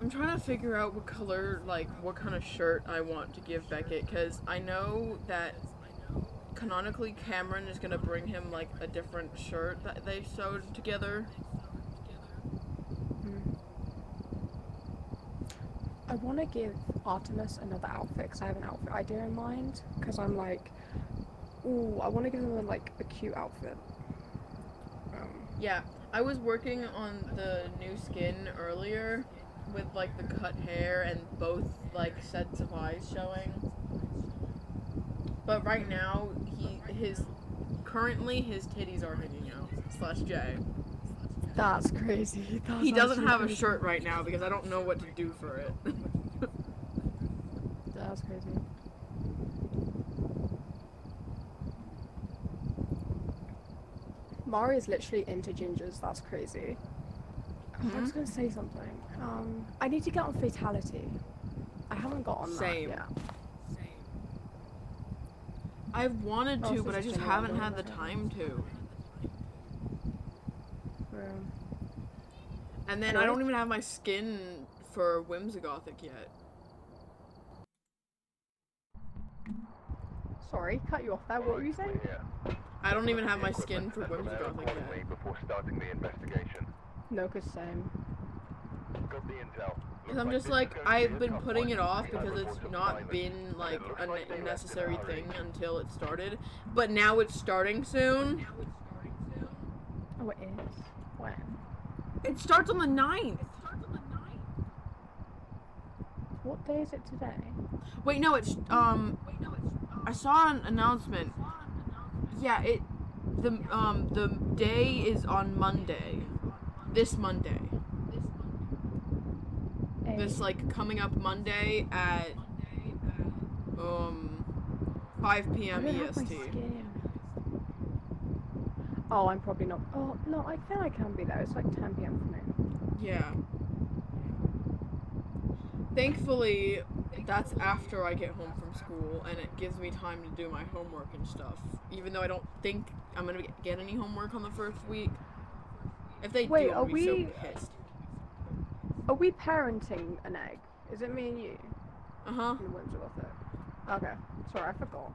I'm trying to figure out what color, like, what kind of shirt I want to give Beckett, because I know that canonically Cameron is gonna bring him, like, a different shirt that they sewed together.
I want to give Artemis another outfit because I have an outfit idea in mind. Because I'm like, ooh, I want to give them like a cute outfit. Um,
Yeah, I was working on the new skin earlier with, like, the cut hair and both, like, sets of eyes showing. But right now, he, his, currently his titties are hanging out, slash J.
that's crazy. <laughs> That's
He doesn't
actually
have a shirt right now because I don't know what to do for it. <laughs>
That's crazy. Mari is literally into gingers. That's crazy. I was
Mhm.
gonna say something. Um, I need to get on fatality. I haven't got on
Same.
that yet.
I've wanted
Oh,
to,
so
but I just haven't had the time to.
Yeah.
And then I don't even have my skin for Whimsigothic yet.
Sorry, cut you off there. What were you saying?
Yeah.
I don't even have my skin for
Prepare
Whimsigothic
accordingly
yet.
before starting the investigation.
No, cause same.
Got the intel.
Because I'm just like,
is going to
I've been putting it off because it's not been like a
like they
ne-
left in a
necessary thing until it started. But now it's starting soon.
Oh, it is. When?
It starts on the 9th.
What day is it today?
Wait, no, it's um. I saw an announcement. Yeah, it. The um the day is on Monday. This Monday. This like coming up Monday at um 5 p.m.
don't have my
EST.
Oh, I'm probably not. Oh no, I think I can be there. It's like 10 p.m. for me.
Yeah. Thankfully, that's after I get home from school, and it gives me time to do my homework and stuff. Even though I don't think I'm gonna get any homework on the first week. If they
Wait,
do, I'll be so pissed.
Are we parenting an egg? Is it me and you?
Uh huh.
In the Windsor with it. Okay. Sorry, I forgot.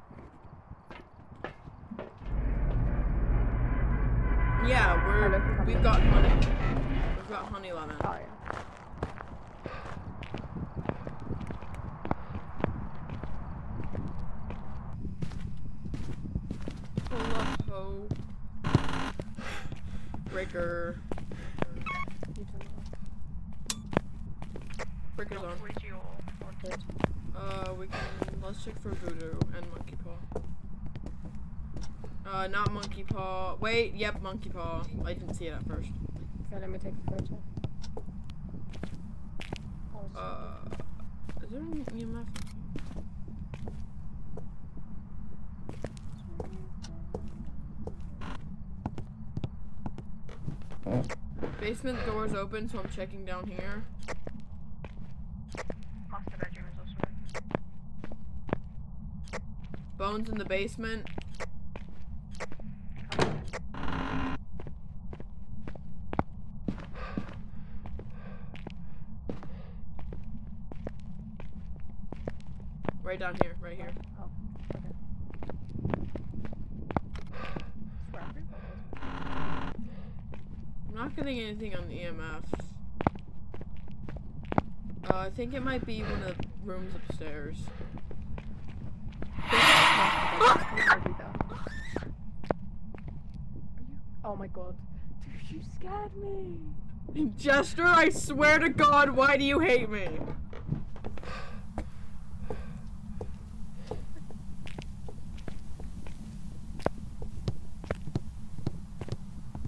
Yeah, we're
don't think I'm
we've got honey. We've got honey lemon.
Oh yeah.
Breaker.
You turn it
Breaker's on.
Ouija or, or
off. Good.
Uh, we can let's check for voodoo and monkey paw. Uh, not monkey paw. Wait, yep, monkey paw. I didn't see it at first.
Okay, let me take a photo.
Uh, is there an EMF? Basement doors open, so I'm checking down here.
master bedroom is also in.
Bones in the basement. Right down here, right here.
Oh, okay. Swear everybody is.
I'm not getting anything on the EMF. Uh, I think it might be one of the rooms upstairs. <sighs>
Oh my god. Dude, you scared me.
Jester, I swear to God, why do you hate me?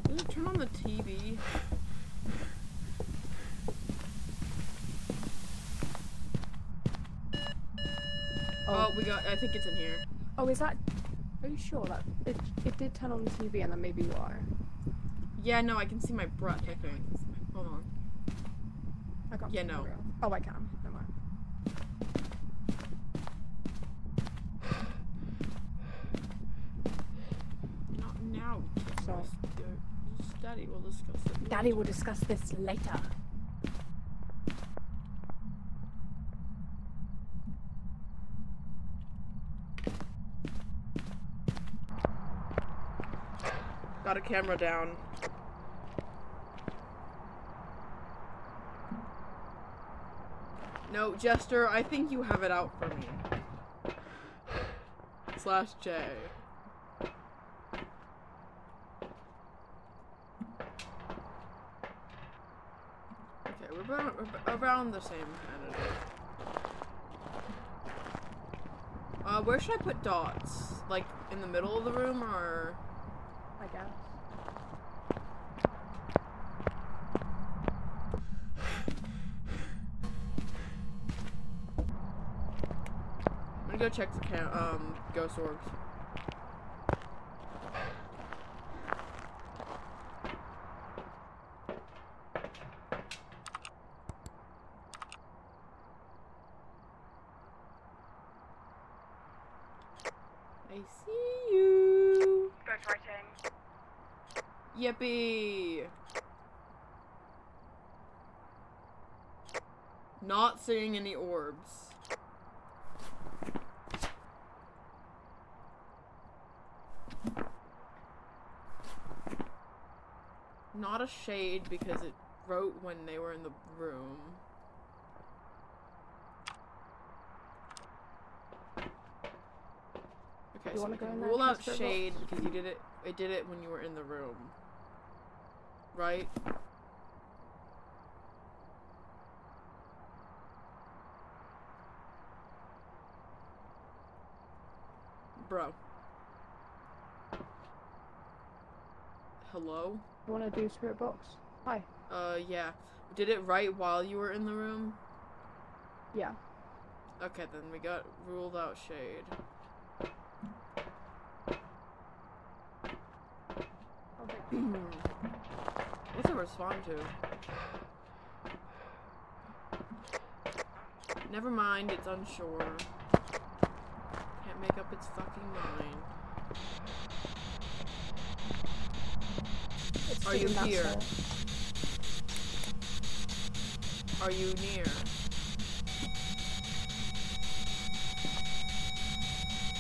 Does it turn on the TV? Oh, we got. I think it's in here.
Oh, is that? Are you sure that it it did turn on the TV and then maybe you are?
Yeah, no, I can see my breath. I think. Hold on.
I.
Yeah, no.
Oh, I can. Never mind.
Not now.
So-
Daddy will discuss it.
Daddy will discuss this later.
Got a camera down. No, Jester, I think you have it out for me. Slash J. Okay, we're about, we're around the same. Uh, where should I put dots? Like in the middle of the room or? <sighs> I'm gonna go check the um ghost orbs. Yippee! Not seeing any orbs. Not a shade because it wrote when they were in the room. Okay,
You
so we can rule out shade because you did it. It did it when you were in the room, right? Bro. Hello?
You wanna do spirit box? Hi.
Uh, yeah. Did it right while you were in the room?
Yeah.
Okay, then we got ruled out shade.
Okay. <clears throat>
What's it respond to? Never mind, it's unsure. Make up its fucking mind.
It's
Are you here?
stuff.
Are you near?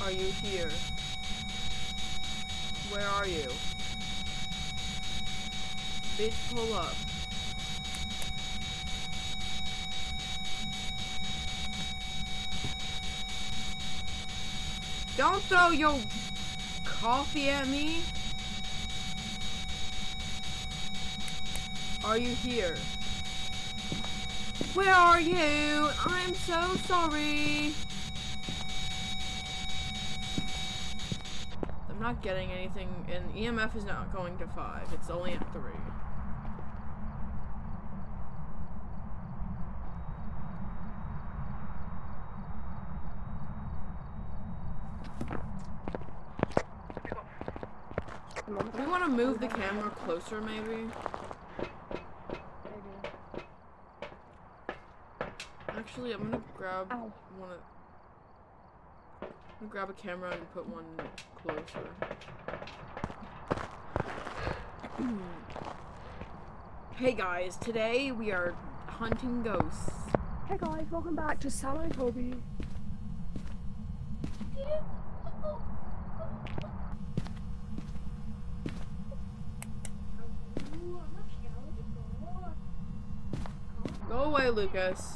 Are you here? Where are you? Bitch, pull up. Don't throw your coffee at me. Are you here? Where are you? I'm so sorry. I'm not getting anything, and EMF is not going to 5. It's only at 3.
We got
Come on,
Do we want to move the camera closer, maybe?
maybe.
Actually, I'm gonna grab
Ow.
one of. I'm gonna grab a camera and put one closer. <clears throat> hey guys, today we are hunting ghosts.
Hey guys, welcome back to Sam and Toby.
Go away, Lucas.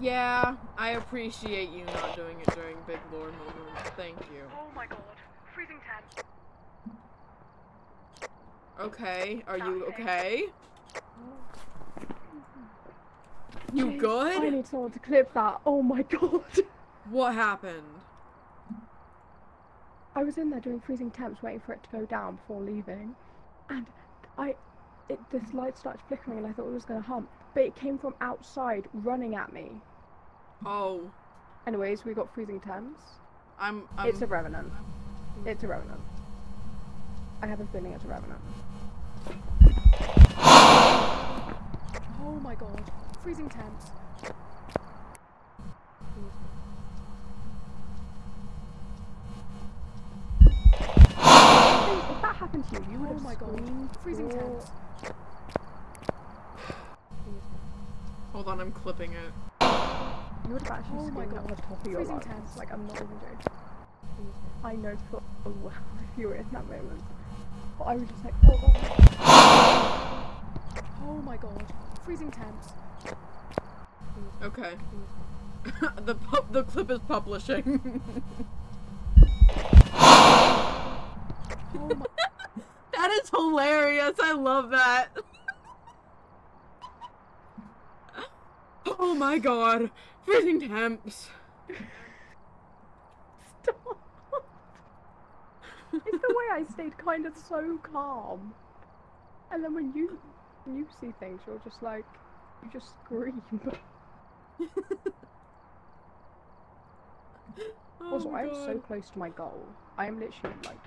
Yeah, I appreciate you not doing it during big lore moments. Thank you.
Oh my god. Freezing temp.
Okay, are you okay? Mm-hmm. You
good? I need someone to clip that. Oh my <laughs> god.
What happened?
I was in there doing freezing temps, waiting for it to go down before leaving, and I, it, this light started flickering, and I thought it was gonna hump, but it came from outside, running at me.
Oh,
Anyways, we got freezing temps.
I'm. I'm
It's a revenant. It's a revenant. I have a feeling it's a revenant. <gasps> Oh my god. Freezing temps. If that happened to you, you would
Oh
have
my God.
screamed
Freezing temps.
Hold on, I'm clipping it.
You would have actually
Oh my
screamed at
God.
the top of your
Freezing
lungs.
temps.
Like, I'm not even joking. I know full well <laughs> if you were in that moment. But I was just like, oh.
Oh my god. Freezing temps.
Okay. <laughs> the pu- the clip is publishing. <laughs>
Oh my <laughs>
that is hilarious. I love that. <laughs> oh my god. Freezing temps.
Stop. it's the way I stayed kind of so calm. And then when you when you see things, you're just like, you just scream. <laughs>
Oh
also,
my
I'm so close to my goal. I am literally like.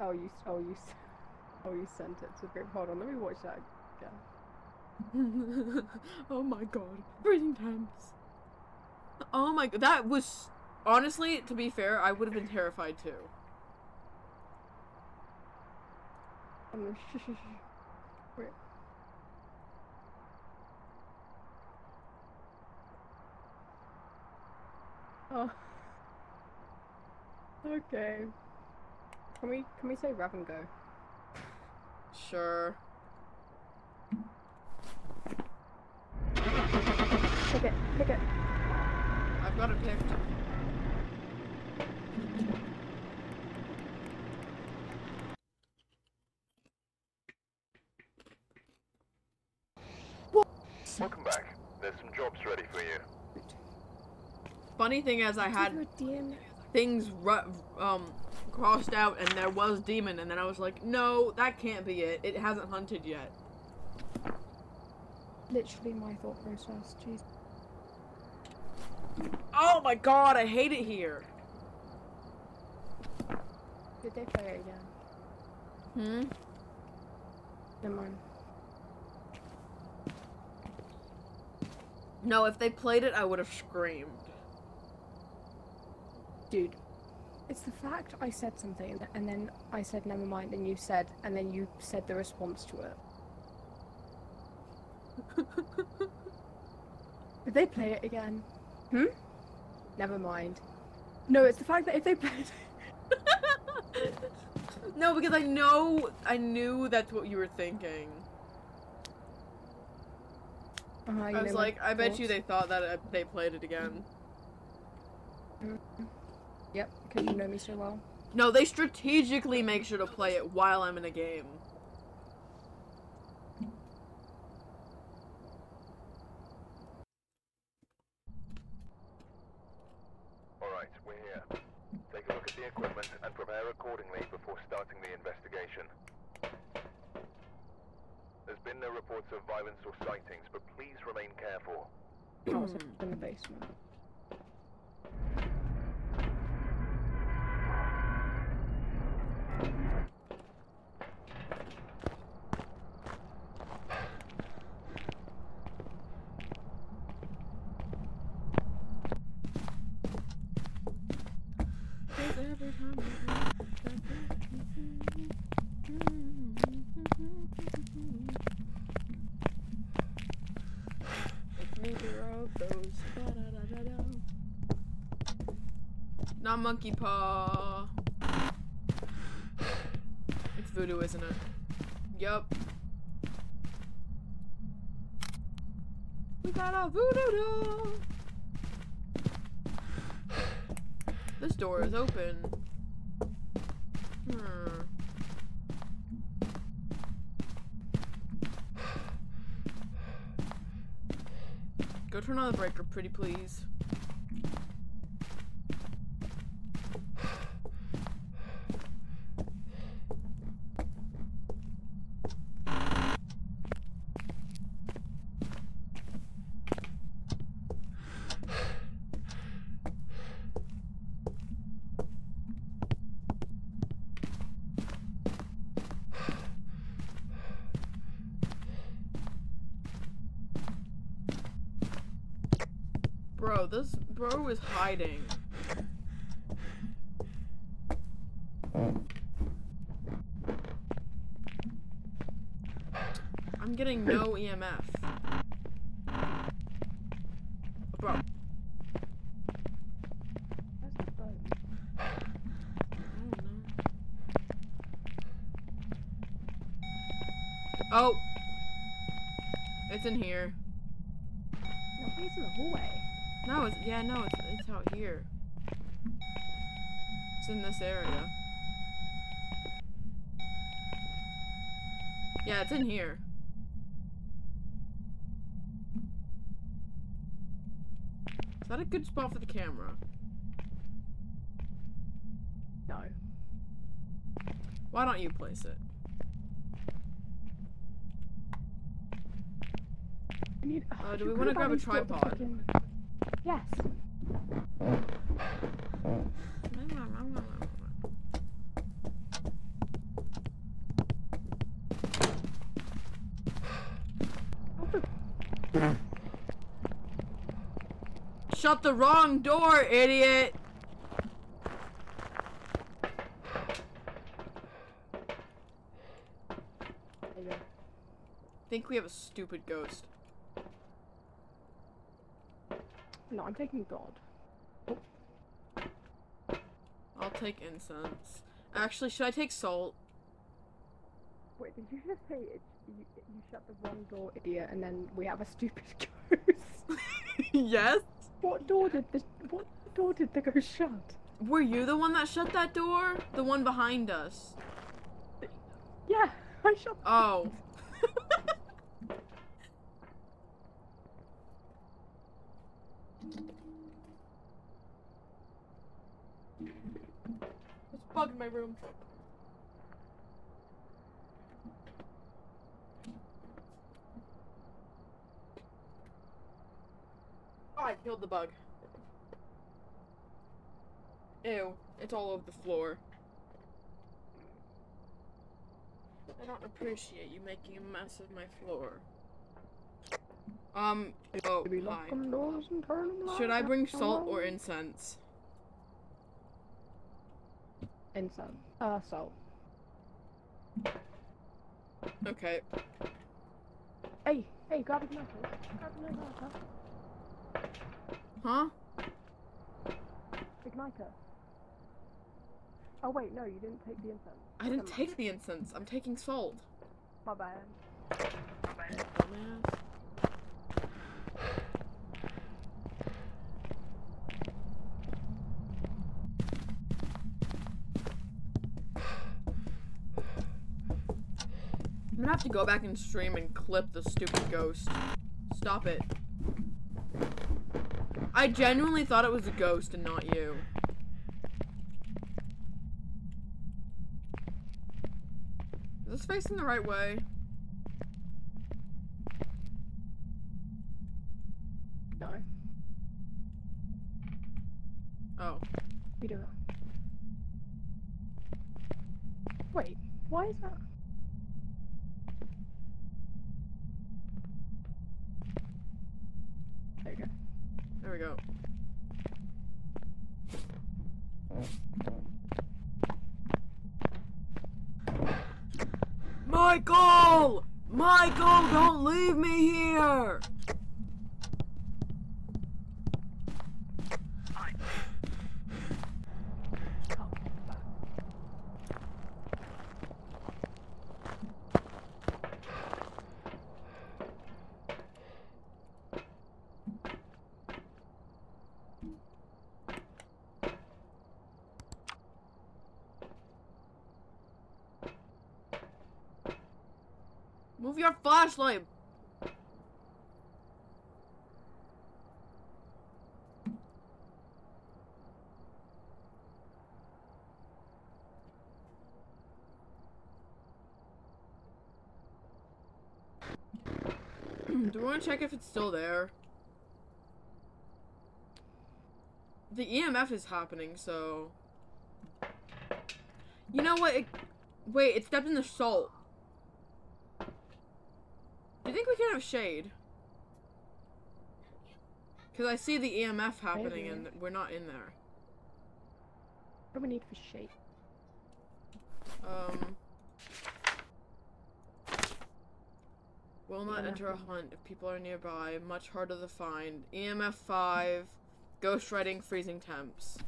Oh, you, oh, you, oh, you sent it to the group. Hold on, let me watch that again. <laughs>
oh my god. breathing times. Oh my god. That was. Honestly, to be fair, I would have been terrified too.
Um, Wait. Oh. <laughs> Okay. Can we can we say grab and go?
Sure.
Pick it, pick it.
I've got it picked.
Welcome back. There's some jobs ready for you.
Funny thing is, I had
You're a DM.
things ru- um crossed out, and there was demon, and then I was like, no, that can't be it. It hasn't hunted yet.
Literally my thought process. Jeez.
Oh my god, I hate it here.
Did they play it again?
Hmm.
Never mind.
No, if they played it, I would have screamed.
Dude, it's the fact I said something and then I said never mind and you said and then you said the response to it. <laughs> Did they play it again? Hmm? Never mind. No, it's the fact that if they played <laughs>
no, because I know, I knew that's what you were thinking.
uh,
I was like, I bet you they thought that uh, they played it again.
Yep, because you know me so well.
No, they strategically make sure to play it while I'm in a game.
Alright, we're here. Take a look at the equipment and prepare accordingly before starting the investigation. There's been no reports of violence or sightings, but please remain careful.
Oh, I was in the basement.
Not monkey paw. It's voodoo, isn't it? Yup. We got a voodoo doll. This door is open. Hmm. Go turn on the breaker, pretty please. Bro, this is hiding. I'm getting no EMF. Bro. Oh! It's in here.
No, he's in the hallway.
No, it's yeah, no, it's it's out here. It's in this area. Yeah, it's in here. Is that a good spot for the camera?
No.
Why don't you place it?
I need,
Uh, do we wanna grab a tripod?
fucking- Yes. Oh, for
shut the wrong door, idiot!
Go.
think we have a stupid ghost.
No, I'm taking God.
I'll take incense. Actually, should I take salt?
Wait, did you just say it, you, you shut the wrong door, idiot, and then we have a stupid <laughs> ghost? <laughs>
yes?
What door did the what door did the ghost shut?
Were you the one that shut that door? The one behind us.
Yeah, I shut.
Oh. There's a bug my room. Oh, I killed the bug. Ew, it's all over the floor. I don't appreciate you making a mess of my floor. Um, oh, hi.
lock them doors and turn them
Should I bring salt or incense?
incense? Uh, salt.
Okay.
Hey, hey, grab a knife. Grab a knife.
Huh?
Igniter. Oh wait, no, you didn't take the incense.
I didn't
mind.
take the incense. I'm taking salt.
My bad.
Dumbass. I'm gonna have to go back and stream and clip the stupid ghost. Stop it. I genuinely thought it was a ghost and not you. Is this facing the right way?
No,
Oh.
we do it. Wait, why is that? There you go.
There we go. Michael! Michael, don't leave me here!
Oh, back.
Move flashlight! Do we want to check if it's still there? The EMF is happening, so... You know what? It... Wait, it stepped in the salt. Do you think we can have shade? Because I see the EMF happening
Maybe.
and we're not in there.
What do we need for shade?
Um. Will not enter a hunt if people are nearby. Much harder to find. EMF 5. Ghost writing freezing temps.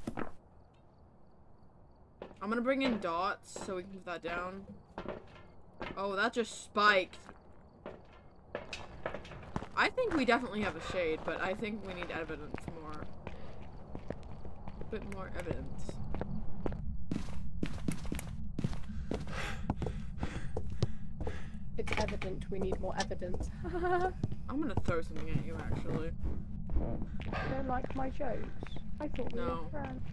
I'm gonna bring in dots so we can put that down. Oh, that just spiked. I think we definitely have a shade, but I think we need evidence more. A bit more evidence.
It's evident we need more evidence. <laughs>
I'm gonna throw something at you, actually.
don't like my jokes. I thought we
No.
were friends.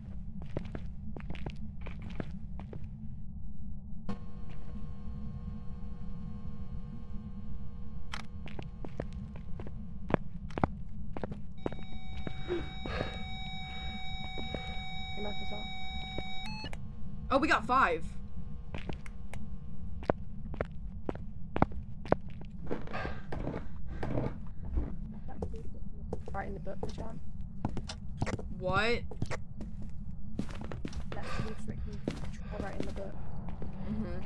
Got five.
Right in the book, the jam.
What?
Move so it can right in the book.
Mm-hmm.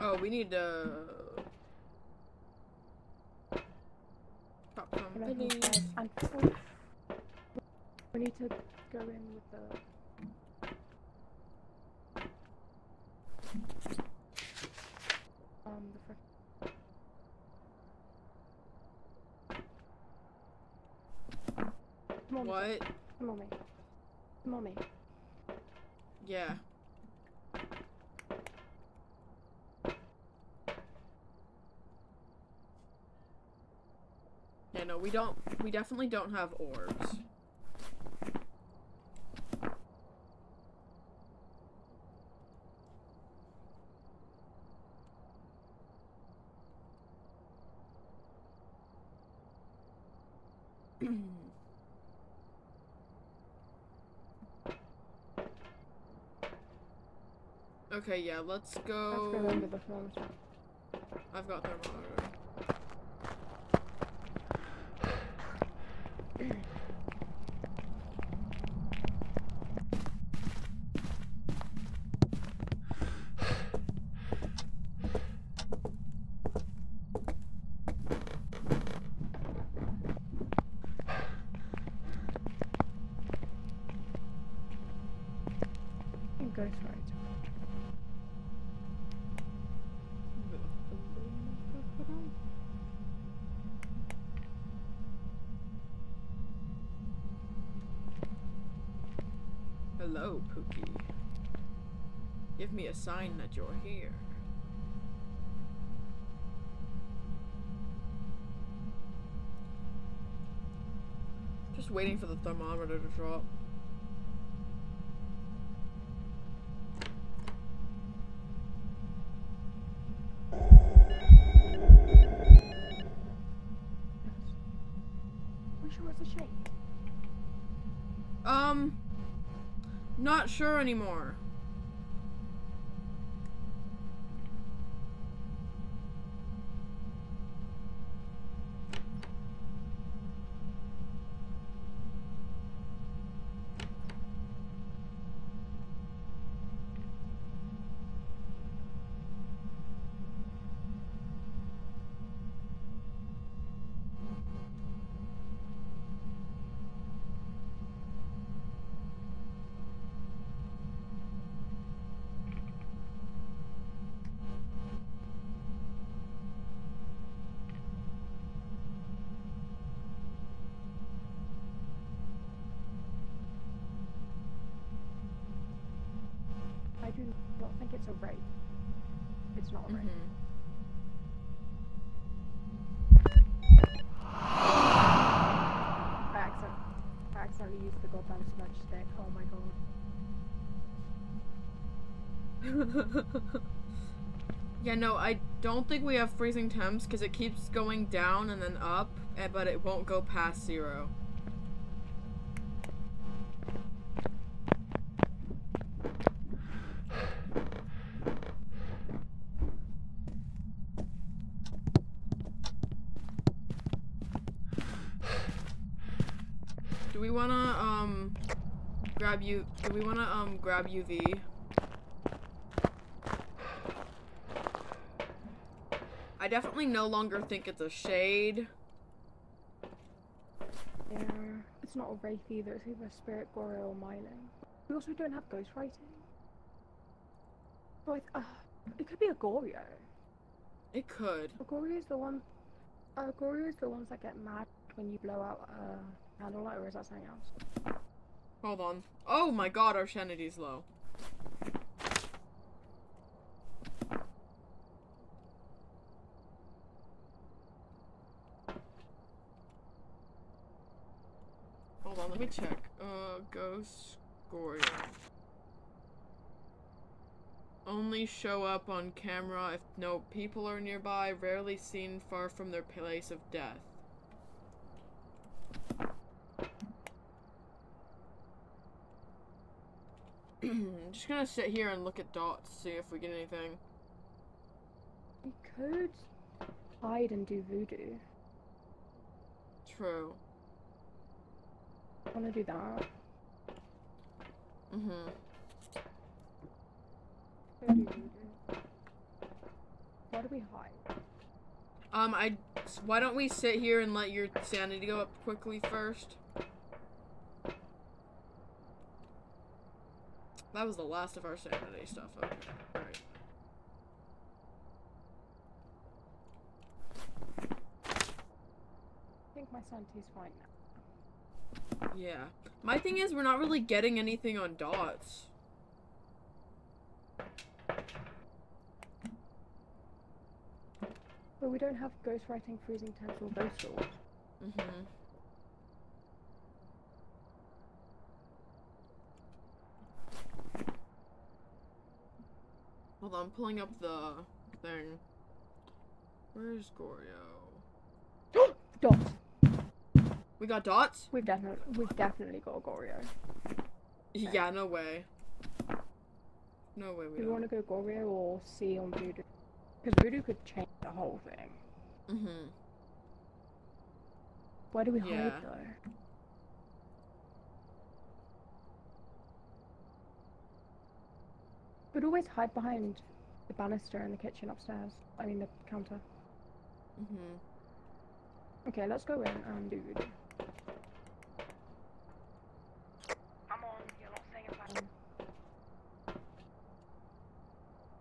Oh, we need to. Pop some
And I think
minis.
there's- and fourth, need to go in with the. Um, the. Come
What?
Mommy. on, me. Come on, me.
Yeah. Yeah, no, we don't. We definitely don't have orbs. Okay, yeah, let's go.
Let's go in with the.
I've got thermometer.
And go for it.
Hello, Pookie. Give me a sign that you're here. Just waiting for the thermometer to drop.
Yes. Are we sure it's a shade?
Um, not sure anymore.
I do not think it's a wraith. It's not a wraith.
Mhm.
I accident I accidentally used the goddamn smudge stick. Oh my god. <laughs>
yeah, no, I don't think we have freezing temps because it keeps going down and then up, eh, but it won't go past zero. Do we wanna um grab you? Do we wanna um grab UV? Definitely no longer think it's a shade.
Yeah. It's not a wraith either. It's either a spirit, Gory, or Myling. We also don't have ghostwriting. Th- uh, it could be a Goryo.
It could.
Goryo is the one. Uh, is the ones that get mad when you blow out a candlelight, or is that something else?
Hold on. Oh my god, our sanity's low. Let me check. Uh, Ghost Goryo. Only show up on camera if no people are nearby, rarely seen far from their place of death. I'm <clears throat> just gonna sit here and look at dots, see if we get anything.
We could hide and do voodoo.
True.
Wanna do that?
Mm-hmm.
Go do voodoo. Why do we hide?
Um, I. Why don't we sit here and let your sanity go up quickly first? That was the last of our sanity stuff. Okay. Alright.
I think my sanity's fine now.
Yeah. My thing is, we're not really getting anything on dots.
But we don't have ghostwriting, freezing temps, or ghost swords.
Mm-hmm. Hold on, I'm pulling up the thing. Where's Goryo? <gasps>
Dots.
We got dots?
We've definitely we've definitely got a Goryo.
Yeah, no way. No way we
Do
don't.
want to go Goryo or C on Voodoo? Because Voodoo could change the whole thing.
Mm-hmm.
Where do we hide
Yeah.
though? We'd always hide behind the banister in the kitchen upstairs. I mean the counter.
Mm-hmm.
Okay, let's go in and do Voodoo.
I'm on. You're not staying inside.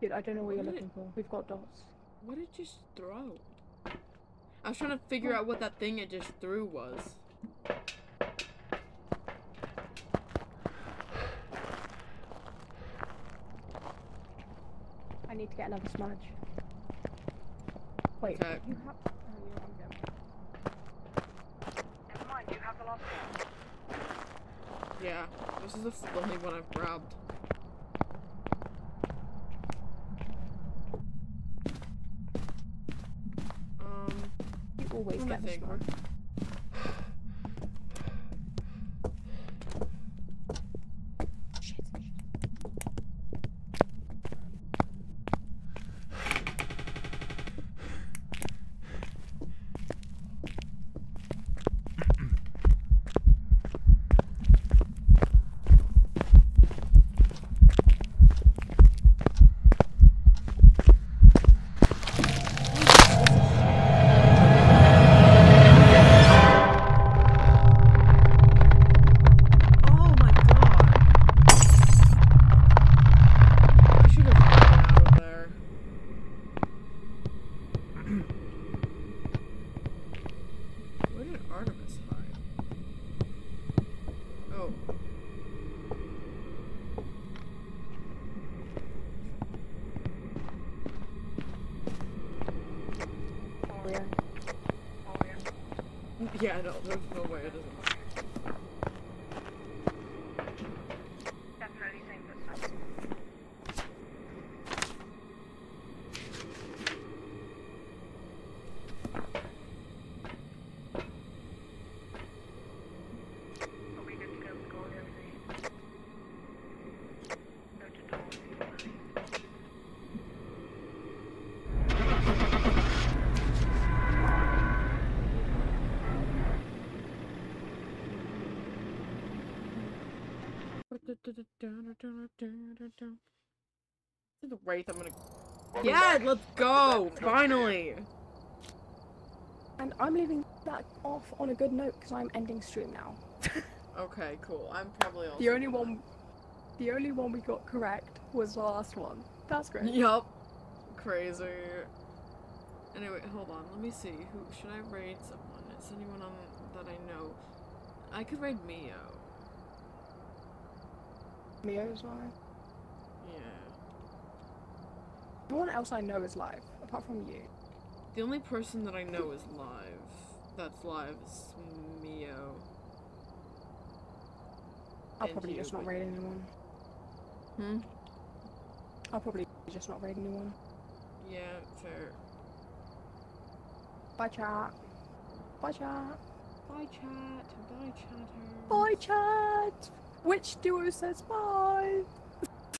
Dude, I don't know what you're
What?
looking for. We've got dots.
What did it just throw? I was trying to figure out what that thing it just threw was.
I need to get another smudge. Wait,
Okay.
you have. Oh, you know, I'm good.
Never mind. You have the last one.
Yeah, this is the only one I've grabbed. Um,
You always
Let me
get the
think.
smudge. Shit.
oh my god! I should have gotten out of there. Where did Artemis hide? Oh.
Oreo.
Oh, yeah.
Yeah, no, there's no way it doesn't.
Definitely same footsteps. Are we good to go with Goryo three? Go to door two, please.
To the wraith, I'm gonna.
Welcome
Yeah,
back.
let's go! Finally!
And I'm leaving that off on a good note because I'm ending stream now. <laughs>
Okay, cool. I'm probably also.
The only one, the only one we got correct was the last one. That's great.
Yup. Crazy. Anyway, hold on. Let me see. Who should I raid someone? Is anyone on that I know? I could raid Mio.
Mio's live.
Yeah.
No one else I know is live apart from you.
The only person that I know is live. That's live is Mio.
I'll
And
probably
you,
just not raid anyone.
Hmm.
I'll probably just not raid anyone.
Yeah. Fair.
Bye chat. Bye chat.
Bye chat. Bye chatter.
Bye chat. Which duo says bye?